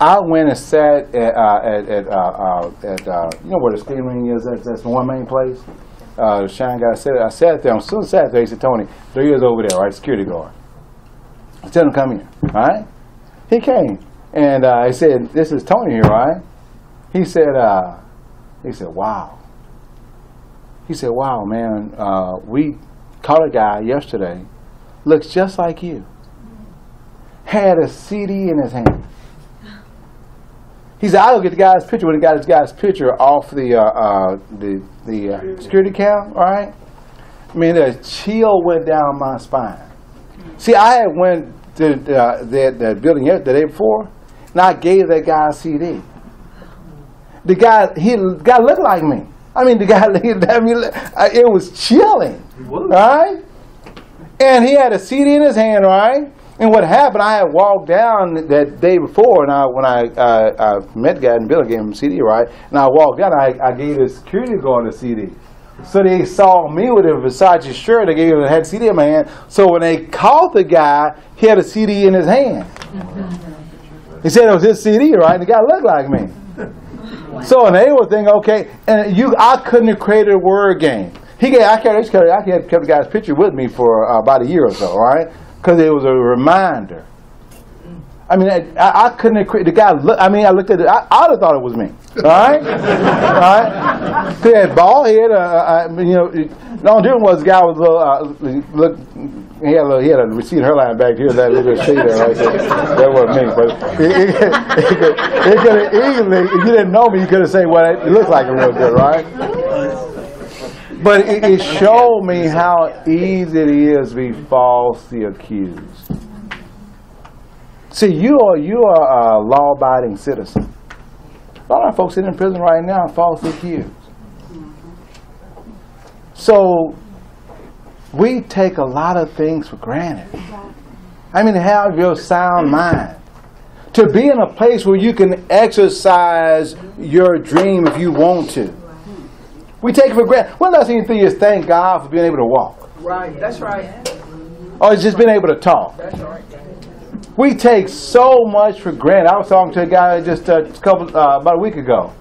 I went and sat at, uh, at, at, uh, uh, at uh, you know where the skating ring is? That's, that's the one main place. Uh, Shine guy said, I sat there. As soon as I sat there, he said, Tony, there he is over there, right? Security guard. I tell him, come here, all right? He came and uh, he said, this is Tony here, right? He said, uh, he said, wow. He said, wow, man, uh, we caught a guy yesterday, looks just like you. Had a CD in his hand. He said, "I'll get the guy's picture." When he got his guy's picture off the uh, uh, the the uh, security cam, all right. I mean, a chill went down my spine. See, I had went to uh, that, that building the day before, and I gave that guy a CD. The guy, he guy looked like me. I mean, the guy, he, I mean, it was chilling, right? And he had a CD in his hand, right? And what happened? I had walked down that day before, and I when I uh, I met the guy in the building, gave him a CD, right? And I walked down, I, I gave the security guard a CD. So they saw me with a Versace shirt. They gave him had a CD in my hand. So when they caught the guy, he had a CD in his hand. He said it was his CD, right? And the guy looked like me. So and they were thinking, okay, and you, I couldn't have created a word game. He gave, I carried, I carried, I kept kept the guy's picture with me for uh, about a year or so, right? Because it was a reminder. I mean, I, I couldn't have the guy, look, I mean, I looked at it, I, I would have thought it was me, all right? all right? He had bald head, uh, uh, I mean, you know, the only difference was the guy was a little, uh, look, he had a little, he had a receding hairline back here, that little shade right there. That wasn't me, but it, could, have easily, if you didn't know me, you could have said, well, it looks like it real good, right? But it, it showed me how easy it is to be falsely accused. See, you are you are a law-abiding citizen. A lot of folks sitting in prison right now are falsely accused. So we take a lot of things for granted. I mean, have your sound mind, to be in a place where you can exercise your dream if you want to. We take it for granted. When last thing you think is thank God for being able to walk, Right, that's right, or just being able to talk? that's right. We take so much for granted. I was talking to a guy just a couple uh, about a week ago,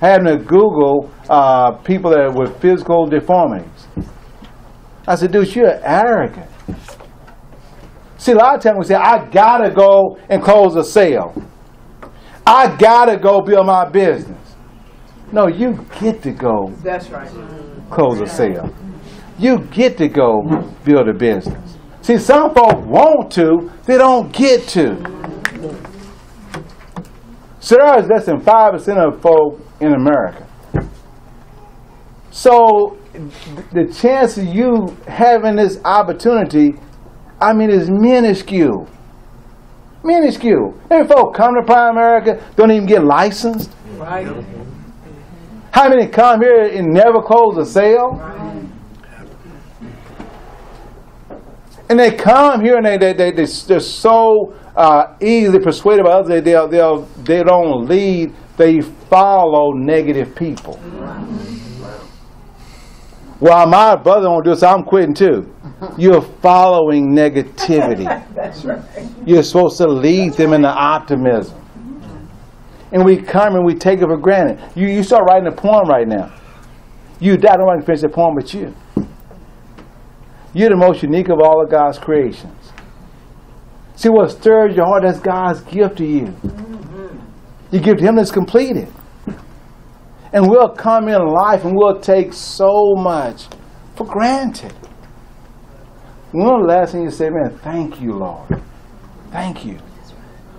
having to Google uh, people that with physical deformities. I said, "Dude, you're arrogant." See, a lot of times we say, "I gotta go and close a sale. I gotta go build my business." No, you get to go That's right. close a sale. You get to go build a business. See, some folk want to, they don't get to. So there is less than 5% of folk in America. So the chance of you having this opportunity, I mean, is minuscule. Minuscule. And folk come to Primerica, don't even get licensed. Right, How many come here and never close a sale? And they come here and they, they, they, they, they're so uh, easily persuaded by others, they, they'll, they'll, they don't lead, they follow negative people. Well, my brother won't do it, so I'm quitting too. You're following negativity. that's right. You're supposed to lead them into optimism. And we come and we take it for granted. You, you start writing a poem right now. You die, nobody can finish the poem but you. You're the most unique of all of God's creations. See what stirs your heart, that's God's gift to you. Mm-hmm. You give to Him that's completed. And we'll come in life and we'll take so much for granted. When was the last thing you say, man, thank you, Lord. Thank you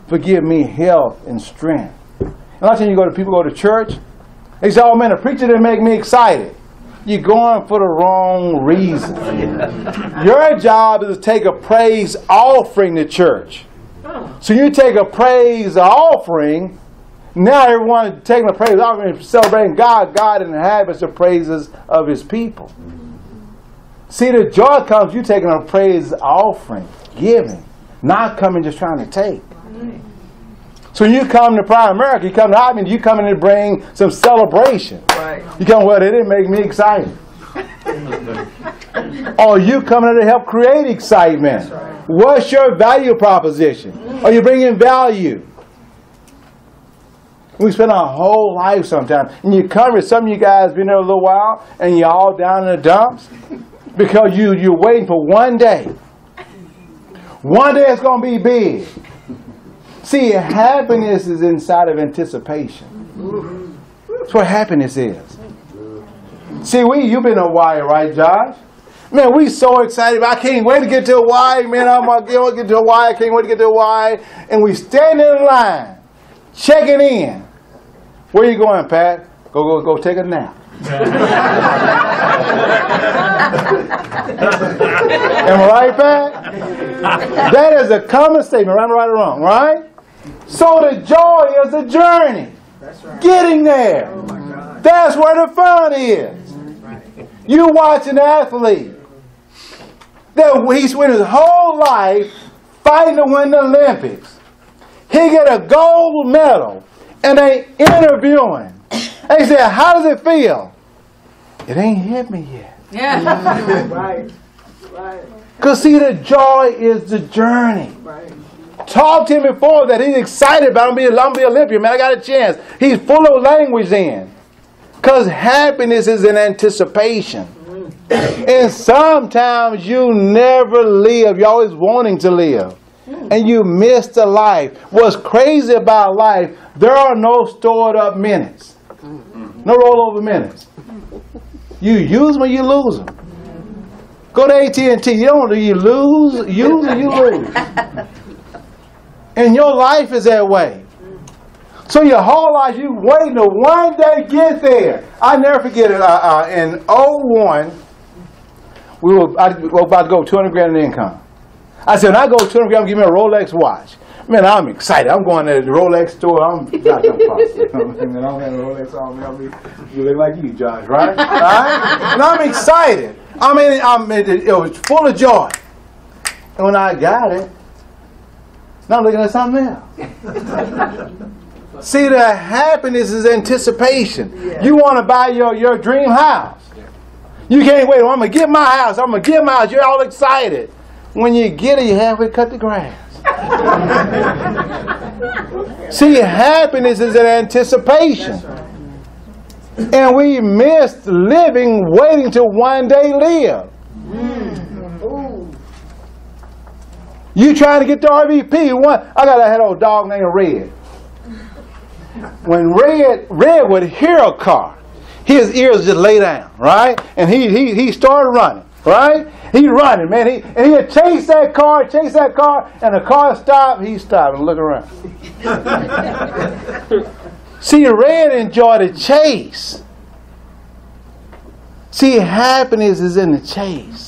Forgive me health and strength. And last time you go to people go to church, they say, oh man, the preacher didn't make me excited. You're going for the wrong reason. Your job is to take a praise offering to church. So you take a praise offering. Now everyone taking a praise offering, celebrating God. God inhabits the praises of His people. See, the joy comes you taking a praise offering, giving, not coming just trying to take. So when you come to Primerica, you come to Hotman, you come in to bring some celebration. Right. You come, well, they didn't make me excited. or you coming in to help create excitement. What's your value proposition? Are you bringing value? We spend our whole life sometimes. And you come here, some of you guys been there a little while, and you're all down in the dumps because you, you're waiting for one day. One day it's going to be big. See, happiness is inside of anticipation. That's what happiness is. See, we you've been to Hawaii, right, Josh? Man, we so excited. I can't wait to get to Hawaii, man. I'm gonna get get to Hawaii. I can't wait to get to Hawaii. And we stand in line, checking in. Where you going, Pat? Go, go, go take a nap. Am I right, Pat? That is a common statement, right, right or wrong, right? So the joy is the journey. Getting there. That's where the fun is. You watch an athlete that he spent his whole life fighting to win the Olympics. He get a gold medal and they interviewing. They said, how does it feel? It ain't hit me yet. Yeah. right. Right. Because see, the joy is the journey. Right. Talk to him before that he's excited about being I'm be Olympian. Man, I got a chance. He's full of language then. Because happiness is in anticipation. Mm. And sometimes you never live. You're always wanting to live. Mm. And you miss the life. What's crazy about life, there are no stored up minutes. Mm-hmm. No rollover minutes. You use them or you lose them. Go to AT&T. You don't you lose, use or you lose. And your life is that way. So your whole life you waiting to one day get there. I never forget it. Uh, uh, in 01, we were, I, we were about to go 200 grand in income. I said, when I go 200 grand, give me a Rolex watch. Man, I'm excited. I'm going to the Rolex store. I'm I'm possible. You know I mean? I don't have a Rolex on me. You look like you, Josh, right? right? And I'm excited. I mean, I'm, it, it was full of joy. And when I got it, now I'm looking at something else. See, the happiness is anticipation. You want to buy your, your dream house. You can't wait. Well, I'm going to get my house. I'm going to get my house. You're all excited. When you get it, you halfway cut the grass. See, happiness is an anticipation. And we miss living, waiting to one day live. Mm. You trying to get the RVP? One, I got a head old dog named Red. When Red Red would hear a car, his ears just lay down, right? And he he he started running, right? He running, man. He and he'd chase that car, chase that car, and the car stopped. He stopped and look around. See, Red enjoyed the chase. See, happiness is in the chase.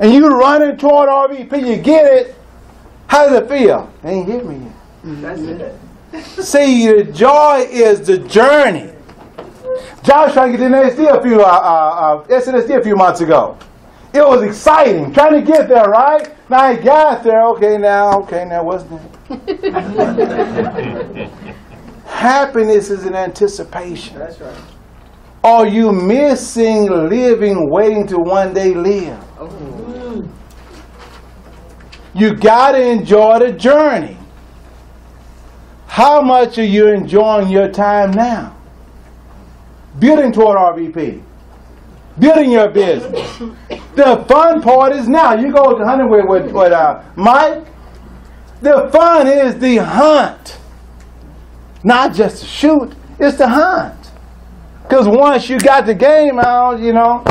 And you running toward RVP, you get it. How does it feel? They ain't hit me yet. That's it. See, the joy is the journey. Josh trying to get the NSD a few, uh, uh, uh, SNSD a few months ago. It was exciting, trying to get there, right? Now I got there. Okay, now, okay, now what's next? Happiness is an anticipation. That's right. Are you missing living, waiting to one day live? You got to enjoy the journey. How much are you enjoying your time now? Building toward RVP. Building your business. The fun part is now. You go to hunting with, with, with uh, Mike. The fun is the hunt. Not just shoot, it's the hunt. Because once you got the game out, you know,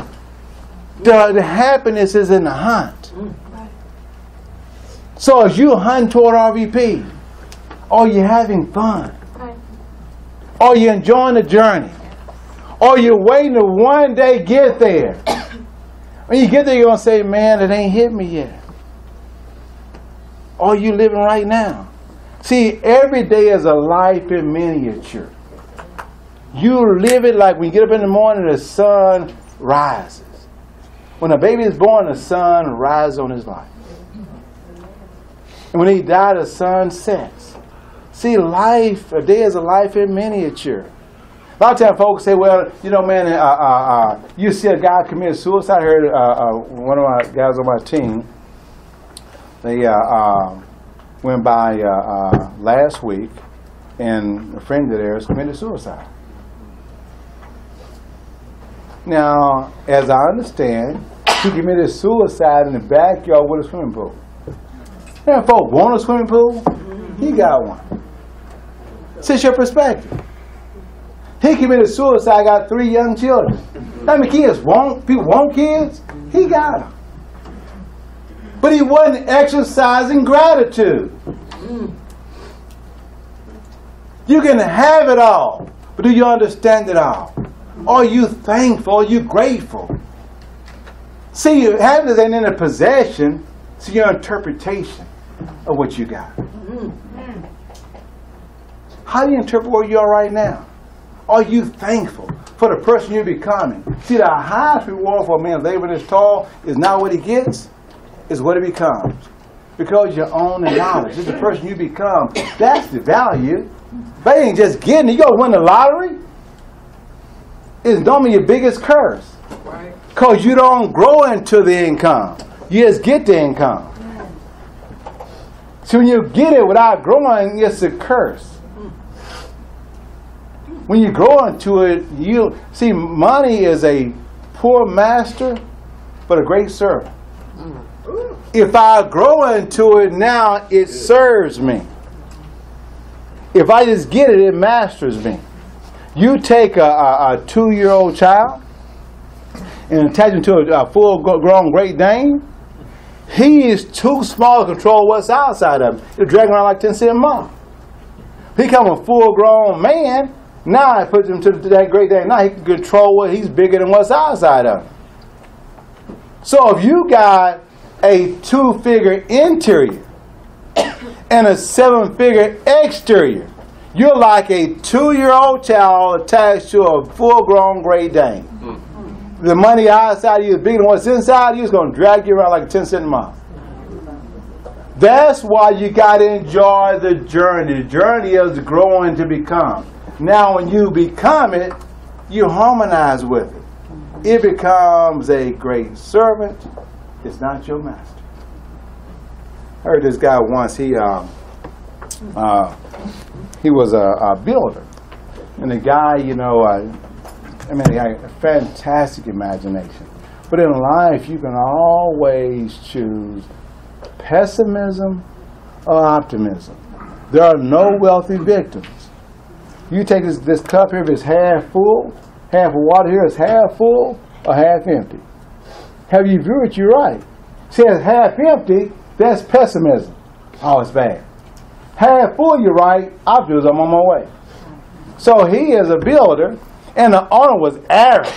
the, the happiness is in the hunt. So as you hunt toward RVP, are you having fun? Are you enjoying the journey? Are you're waiting to one day get there. When you get there, you're going to say, man, it ain't hit me yet. Are you living right now. See, every day is a life in miniature. You live it like when you get up in the morning, the sun rises. When a baby is born, the sun rises on his life. And when he died, the sun sets. See, life, a day is a life in miniature. A lot of times folks say, well, you know, man, uh, uh, uh, you see a guy commit suicide. I heard uh, uh, one of my guys on my team, they uh, uh, went by last week, and a friend of theirs committed suicide. Now, as I understand, he committed suicide in the backyard with a swimming pool. Now, folks want a swimming pool? He got one. Since your perspective. He committed suicide, got three young children. How many kids want people want kids? He got them. But he wasn't exercising gratitude. You can have it all, but do you understand it all? Are you thankful? Are you grateful? See, happiness ain't in a possession, it's your interpretation of what you got. Mm-hmm. How do you interpret where you are right now? Are you thankful for the person you're becoming? See, the highest reward for a man laboring his tall is not what he gets, is what he becomes. Because you own the knowledge. It's the person you become. That's the value. They ain't just getting it. You go win the lottery. It's normally your biggest curse. Because you don't grow into the income. You just get the income. So when you get it without growing, it's a curse. When you grow into it, you see money is a poor master, but a great servant. If I grow into it now, it serves me. If I just get it, it masters me. You take a, a, a two year old child and attach him to a, a full grown Great Dane, he is too small to control what's outside of him. He'll drag around like 10 cent mom. He become a full grown man. Now I put him to that Great Dane. Now he can control what he's bigger than what's outside of him. So if you got a two figure interior and a seven figure exterior, you're like a two year old child attached to a full grown Great Dane. Mm. The money outside of you is bigger than what's inside of you, it's going to drag you around like a 10 cent mile. That's why you got to enjoy the journey. The journey is growing to become. Now, when you become it, you harmonize with it. It becomes a great servant. It's not your master. I heard this guy once. He uh, uh, he was a, a, builder, and the guy, you know, uh, I mean, a fantastic imagination. But in life, you can always choose pessimism or optimism. There are no wealthy victims. You take this, this cup here, if it's half full, half of water here is half full or half empty. Have you viewed it? You're right. It's half empty, that's pessimism. Oh, it's bad. Half full, you're right. Optimism, I'm on my way. So he is a builder, and the owner was arrogant.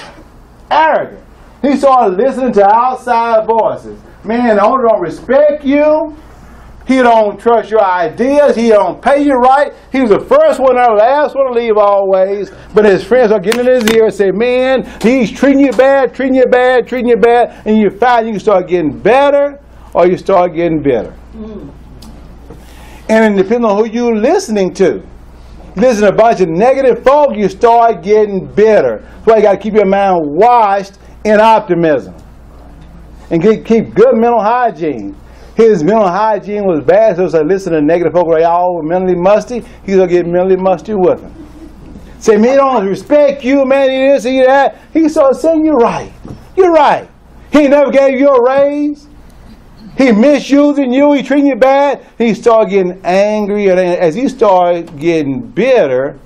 Arrogant. He started listening to outside voices. Man, the owner don't respect you. He don't trust your ideas. He don't pay you right. He was the first one or last one to leave always. But his friends are getting in his ear and say, man, he's treating you bad, treating you bad, treating you bad. And you find you start getting better or you start getting bitter. Mm. And it depends on who you're listening to. Listen to a bunch of negative folk, you start getting bitter. That's why you got to keep your mind washed in optimism. And keep good mental hygiene. His mental hygiene was bad, so it's like listen to negative folk are all mentally musty. He's gonna get mentally musty with him. Say, man, don't respect you, man, he this, he that. He started saying, You're right. You're right. He never gave you a raise. He misusing you. He treating you bad. He started getting angry, and as he started getting bitter,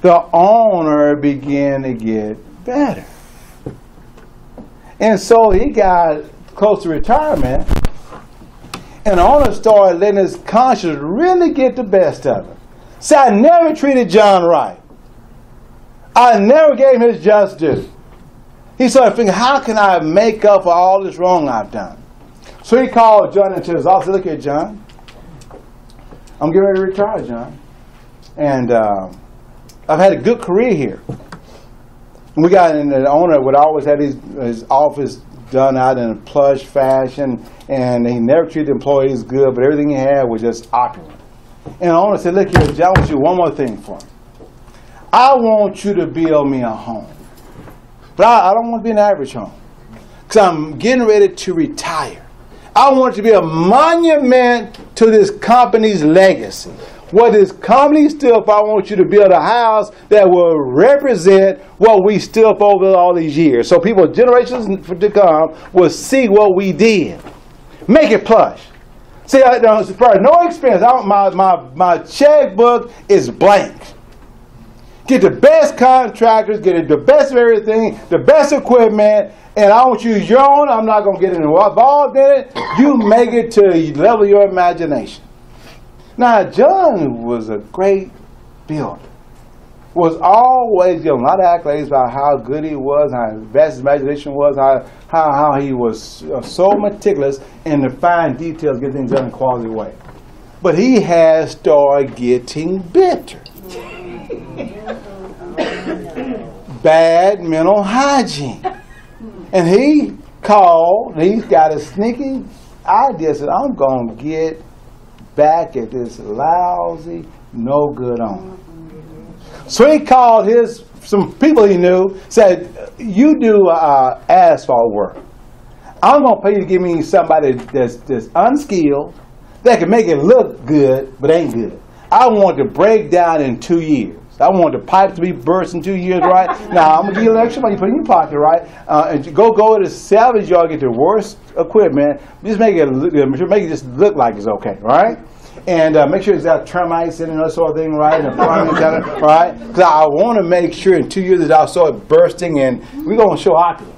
the owner began to get better. And so he got close to retirement, and the owner started letting his conscience really get the best of him. See, I never treated John right. I never gave him his. He started thinking, how can I make up for all this wrong I've done? So he called John into his office. Look here, John. I'm getting ready to retire, John. And uh, I've had a good career here. And we got, and the owner would always have his, his office done out in a plush fashion, and he never treated employees good, but everything he had was just opulent. And the owner said, Look here, John, I want you one more thing for me. I want you to build me a home. But I, I don't want to be an average home. Because I'm getting ready to retire. I want it to be a monument to this company's legacy. What this company stood for, I want you to build a house that will represent what we stood for over all these years. So people, generations to come, will see what we did. Make it plush. See, I, for no expense. I, my, my, my checkbook is blank. Get the best contractors, get the best of everything, the best equipment, and I want you to use your own. I'm not going to get involved in it. You make it to the level of your imagination. Now, John was a great builder. Was always given a lot of accolades about how good he was, how his best imagination was, how, how, how he was uh, so meticulous in the fine details, get things done in a quality way. But he has started getting bitter. Bad mental hygiene. And he called, he's got a sneaky idea, said, I'm going to get back at this lousy, no good owner. So he called his, some people he knew, said, You do uh, asphalt work. I'm going to pay you to give me somebody that's, that's unskilled, that can make it look good, but ain't good. I want to break down in two years. I want the pipes to be burst in two years, right? now I'm gonna give you an extra money, put it in your pocket, right? Uh, and go go to the salvage yard, get the worst equipment. Just make it look, make it just look like it's okay, right? And uh, make sure it's got termites in it and that sort of thing, right? And the right? Because I want to make sure in two years that I saw it bursting, and we're gonna show opulence.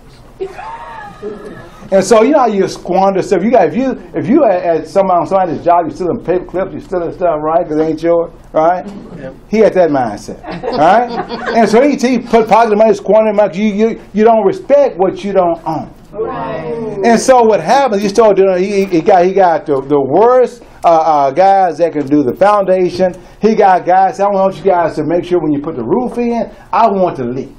And so you know how you squander stuff. You got if you if you at, at somebody on somebody's job, you're stealing paper clips, you stealing stuff, right? Because it ain't yours, right? Yep. He had that mindset, right? and so he, he put positive money, squander money. You, you you don't respect what you don't own. Right. And so what happens? He started doing. He, he got he got the, the worst uh, uh, guys that can do the foundation. He got guys. I want you guys to make sure when you put the roof in, I want to leak.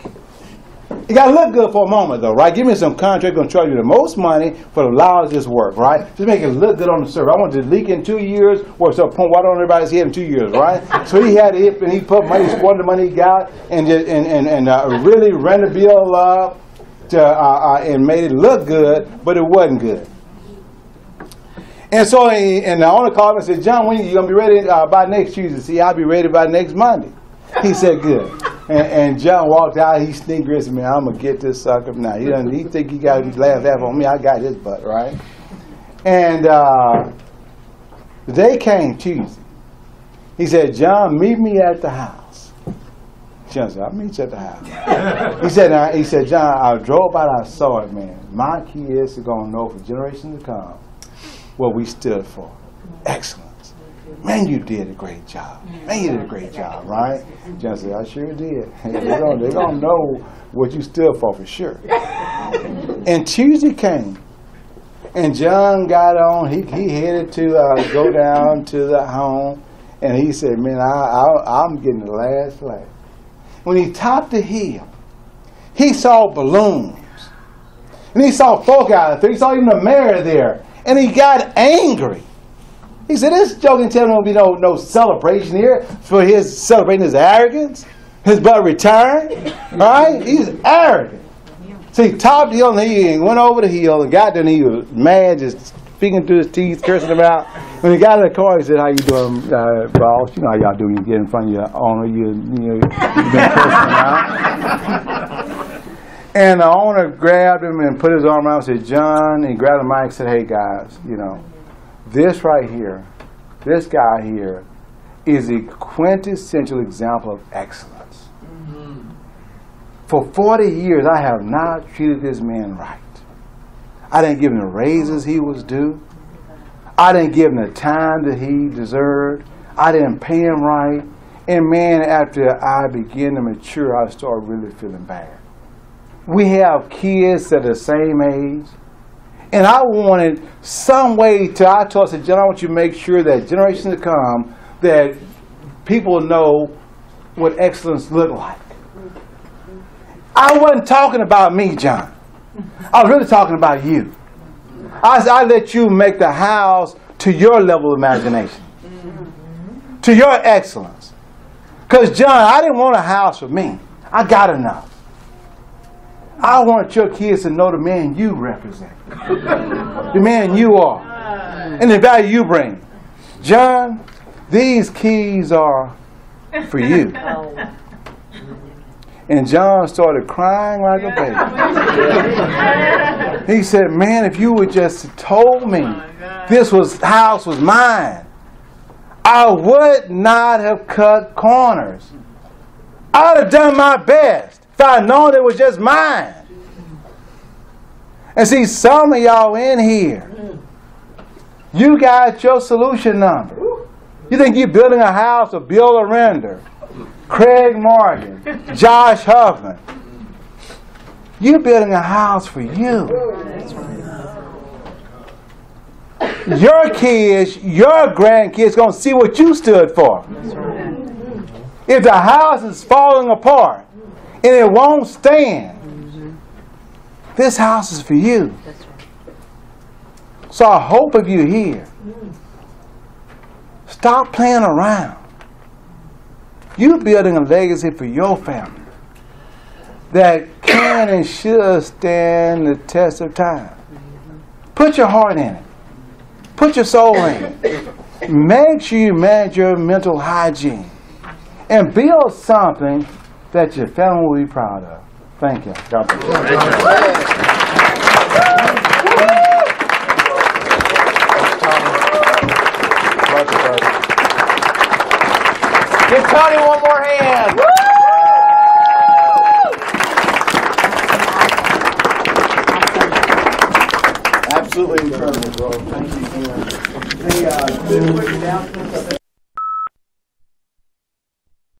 It got to look good for a moment, though, right? Give me some contract going to charge you the most money for the loudest work, right? Just make it look good on the server. I want to leak in two years, or so pump water on everybody's head in two years, right? so he had it, and he put money, squandered the money he got, and just, and and, and uh, really ran the bill up, to, uh, uh, and made it look good, but it wasn't good. And so, he, and the owner called and said, "John, when you gonna be ready uh, by next Tuesday? See, I'll be ready by next Monday." He said, "Good." And, and, John walked out. He sneaked and me. I'm gonna get this sucker now. He doesn't. He think he got to laugh half on me. I got his butt right. And uh, the day came Tuesday. He said, "John, meet me at the house." John said, "I'll meet you at the house." he said, now, "He said, John, I drove by. I saw it, man. My kids are gonna know for generations to come what we stood for. Excellent." Man, you did a great job. Man, you did a great job, right? John said, I sure did. they're going gonna know what you stood for for sure. And Tuesday came, and John got on. He, he headed to uh, go down to the home, and he said, Man, I, I, I'm getting the last laugh. When he topped the hill, he saw balloons. And he saw folk out there. He saw even the mayor there. And he got angry. He said, this joking tell will be no, no celebration here for his celebrating his arrogance, his butt returned. Right? He's arrogant. So he topped the hill he went over the hill and got there and he was mad, just speaking through his teeth, cursing him out. When he got in the car, he said, How you doing, uh, boss? You know how y'all do when you get in front of your owner, you, you know, been cursing him out. And the owner grabbed him and put his arm around him said, John, and he grabbed the mic and said, Hey guys, you know, this right here, this guy here, is a quintessential example of excellence. Mm-hmm. For 40 years, I have not treated this man right. I didn't give him the raises he was due. I didn't give him the time that he deserved. I didn't pay him right. And man, after I began to mature, I started really feeling bad. We have kids that are the same age. And I wanted some way to, I told, I said, John, I want you to make sure that generations to come, that people know what excellence look like. I wasn't talking about me, John. I was really talking about you. I, I let you make the house to your level of imagination, to your excellence. Because, John, I didn't want a house for me. I got enough. I want your kids to know the man you represent, the man you are, and the value you bring. John, these keys are for you. And John started crying like a baby. He said, Man, if you would just told me this was house was mine, I would not have cut corners. I'd have done my best if I'd known it was just mine. And see, some of y'all in here, you got your solution number. You think you're building a house of Bill Arender, Craig Morgan, Josh Huffman. You're building a house for you. Your kids, your grandkids gonna see what you stood for. If the house is falling apart and it won't stand, this house is for you. So I hope if you're here, stop playing around. You're building a legacy for your family that can and should stand the test of time. Put your heart in it. Put your soul in it. Make sure you manage your mental hygiene and build something that your family will be proud of. Thank you. God bless. Give Tony one more hand. Absolutely incredible, bro. Thank you. Hey, uh,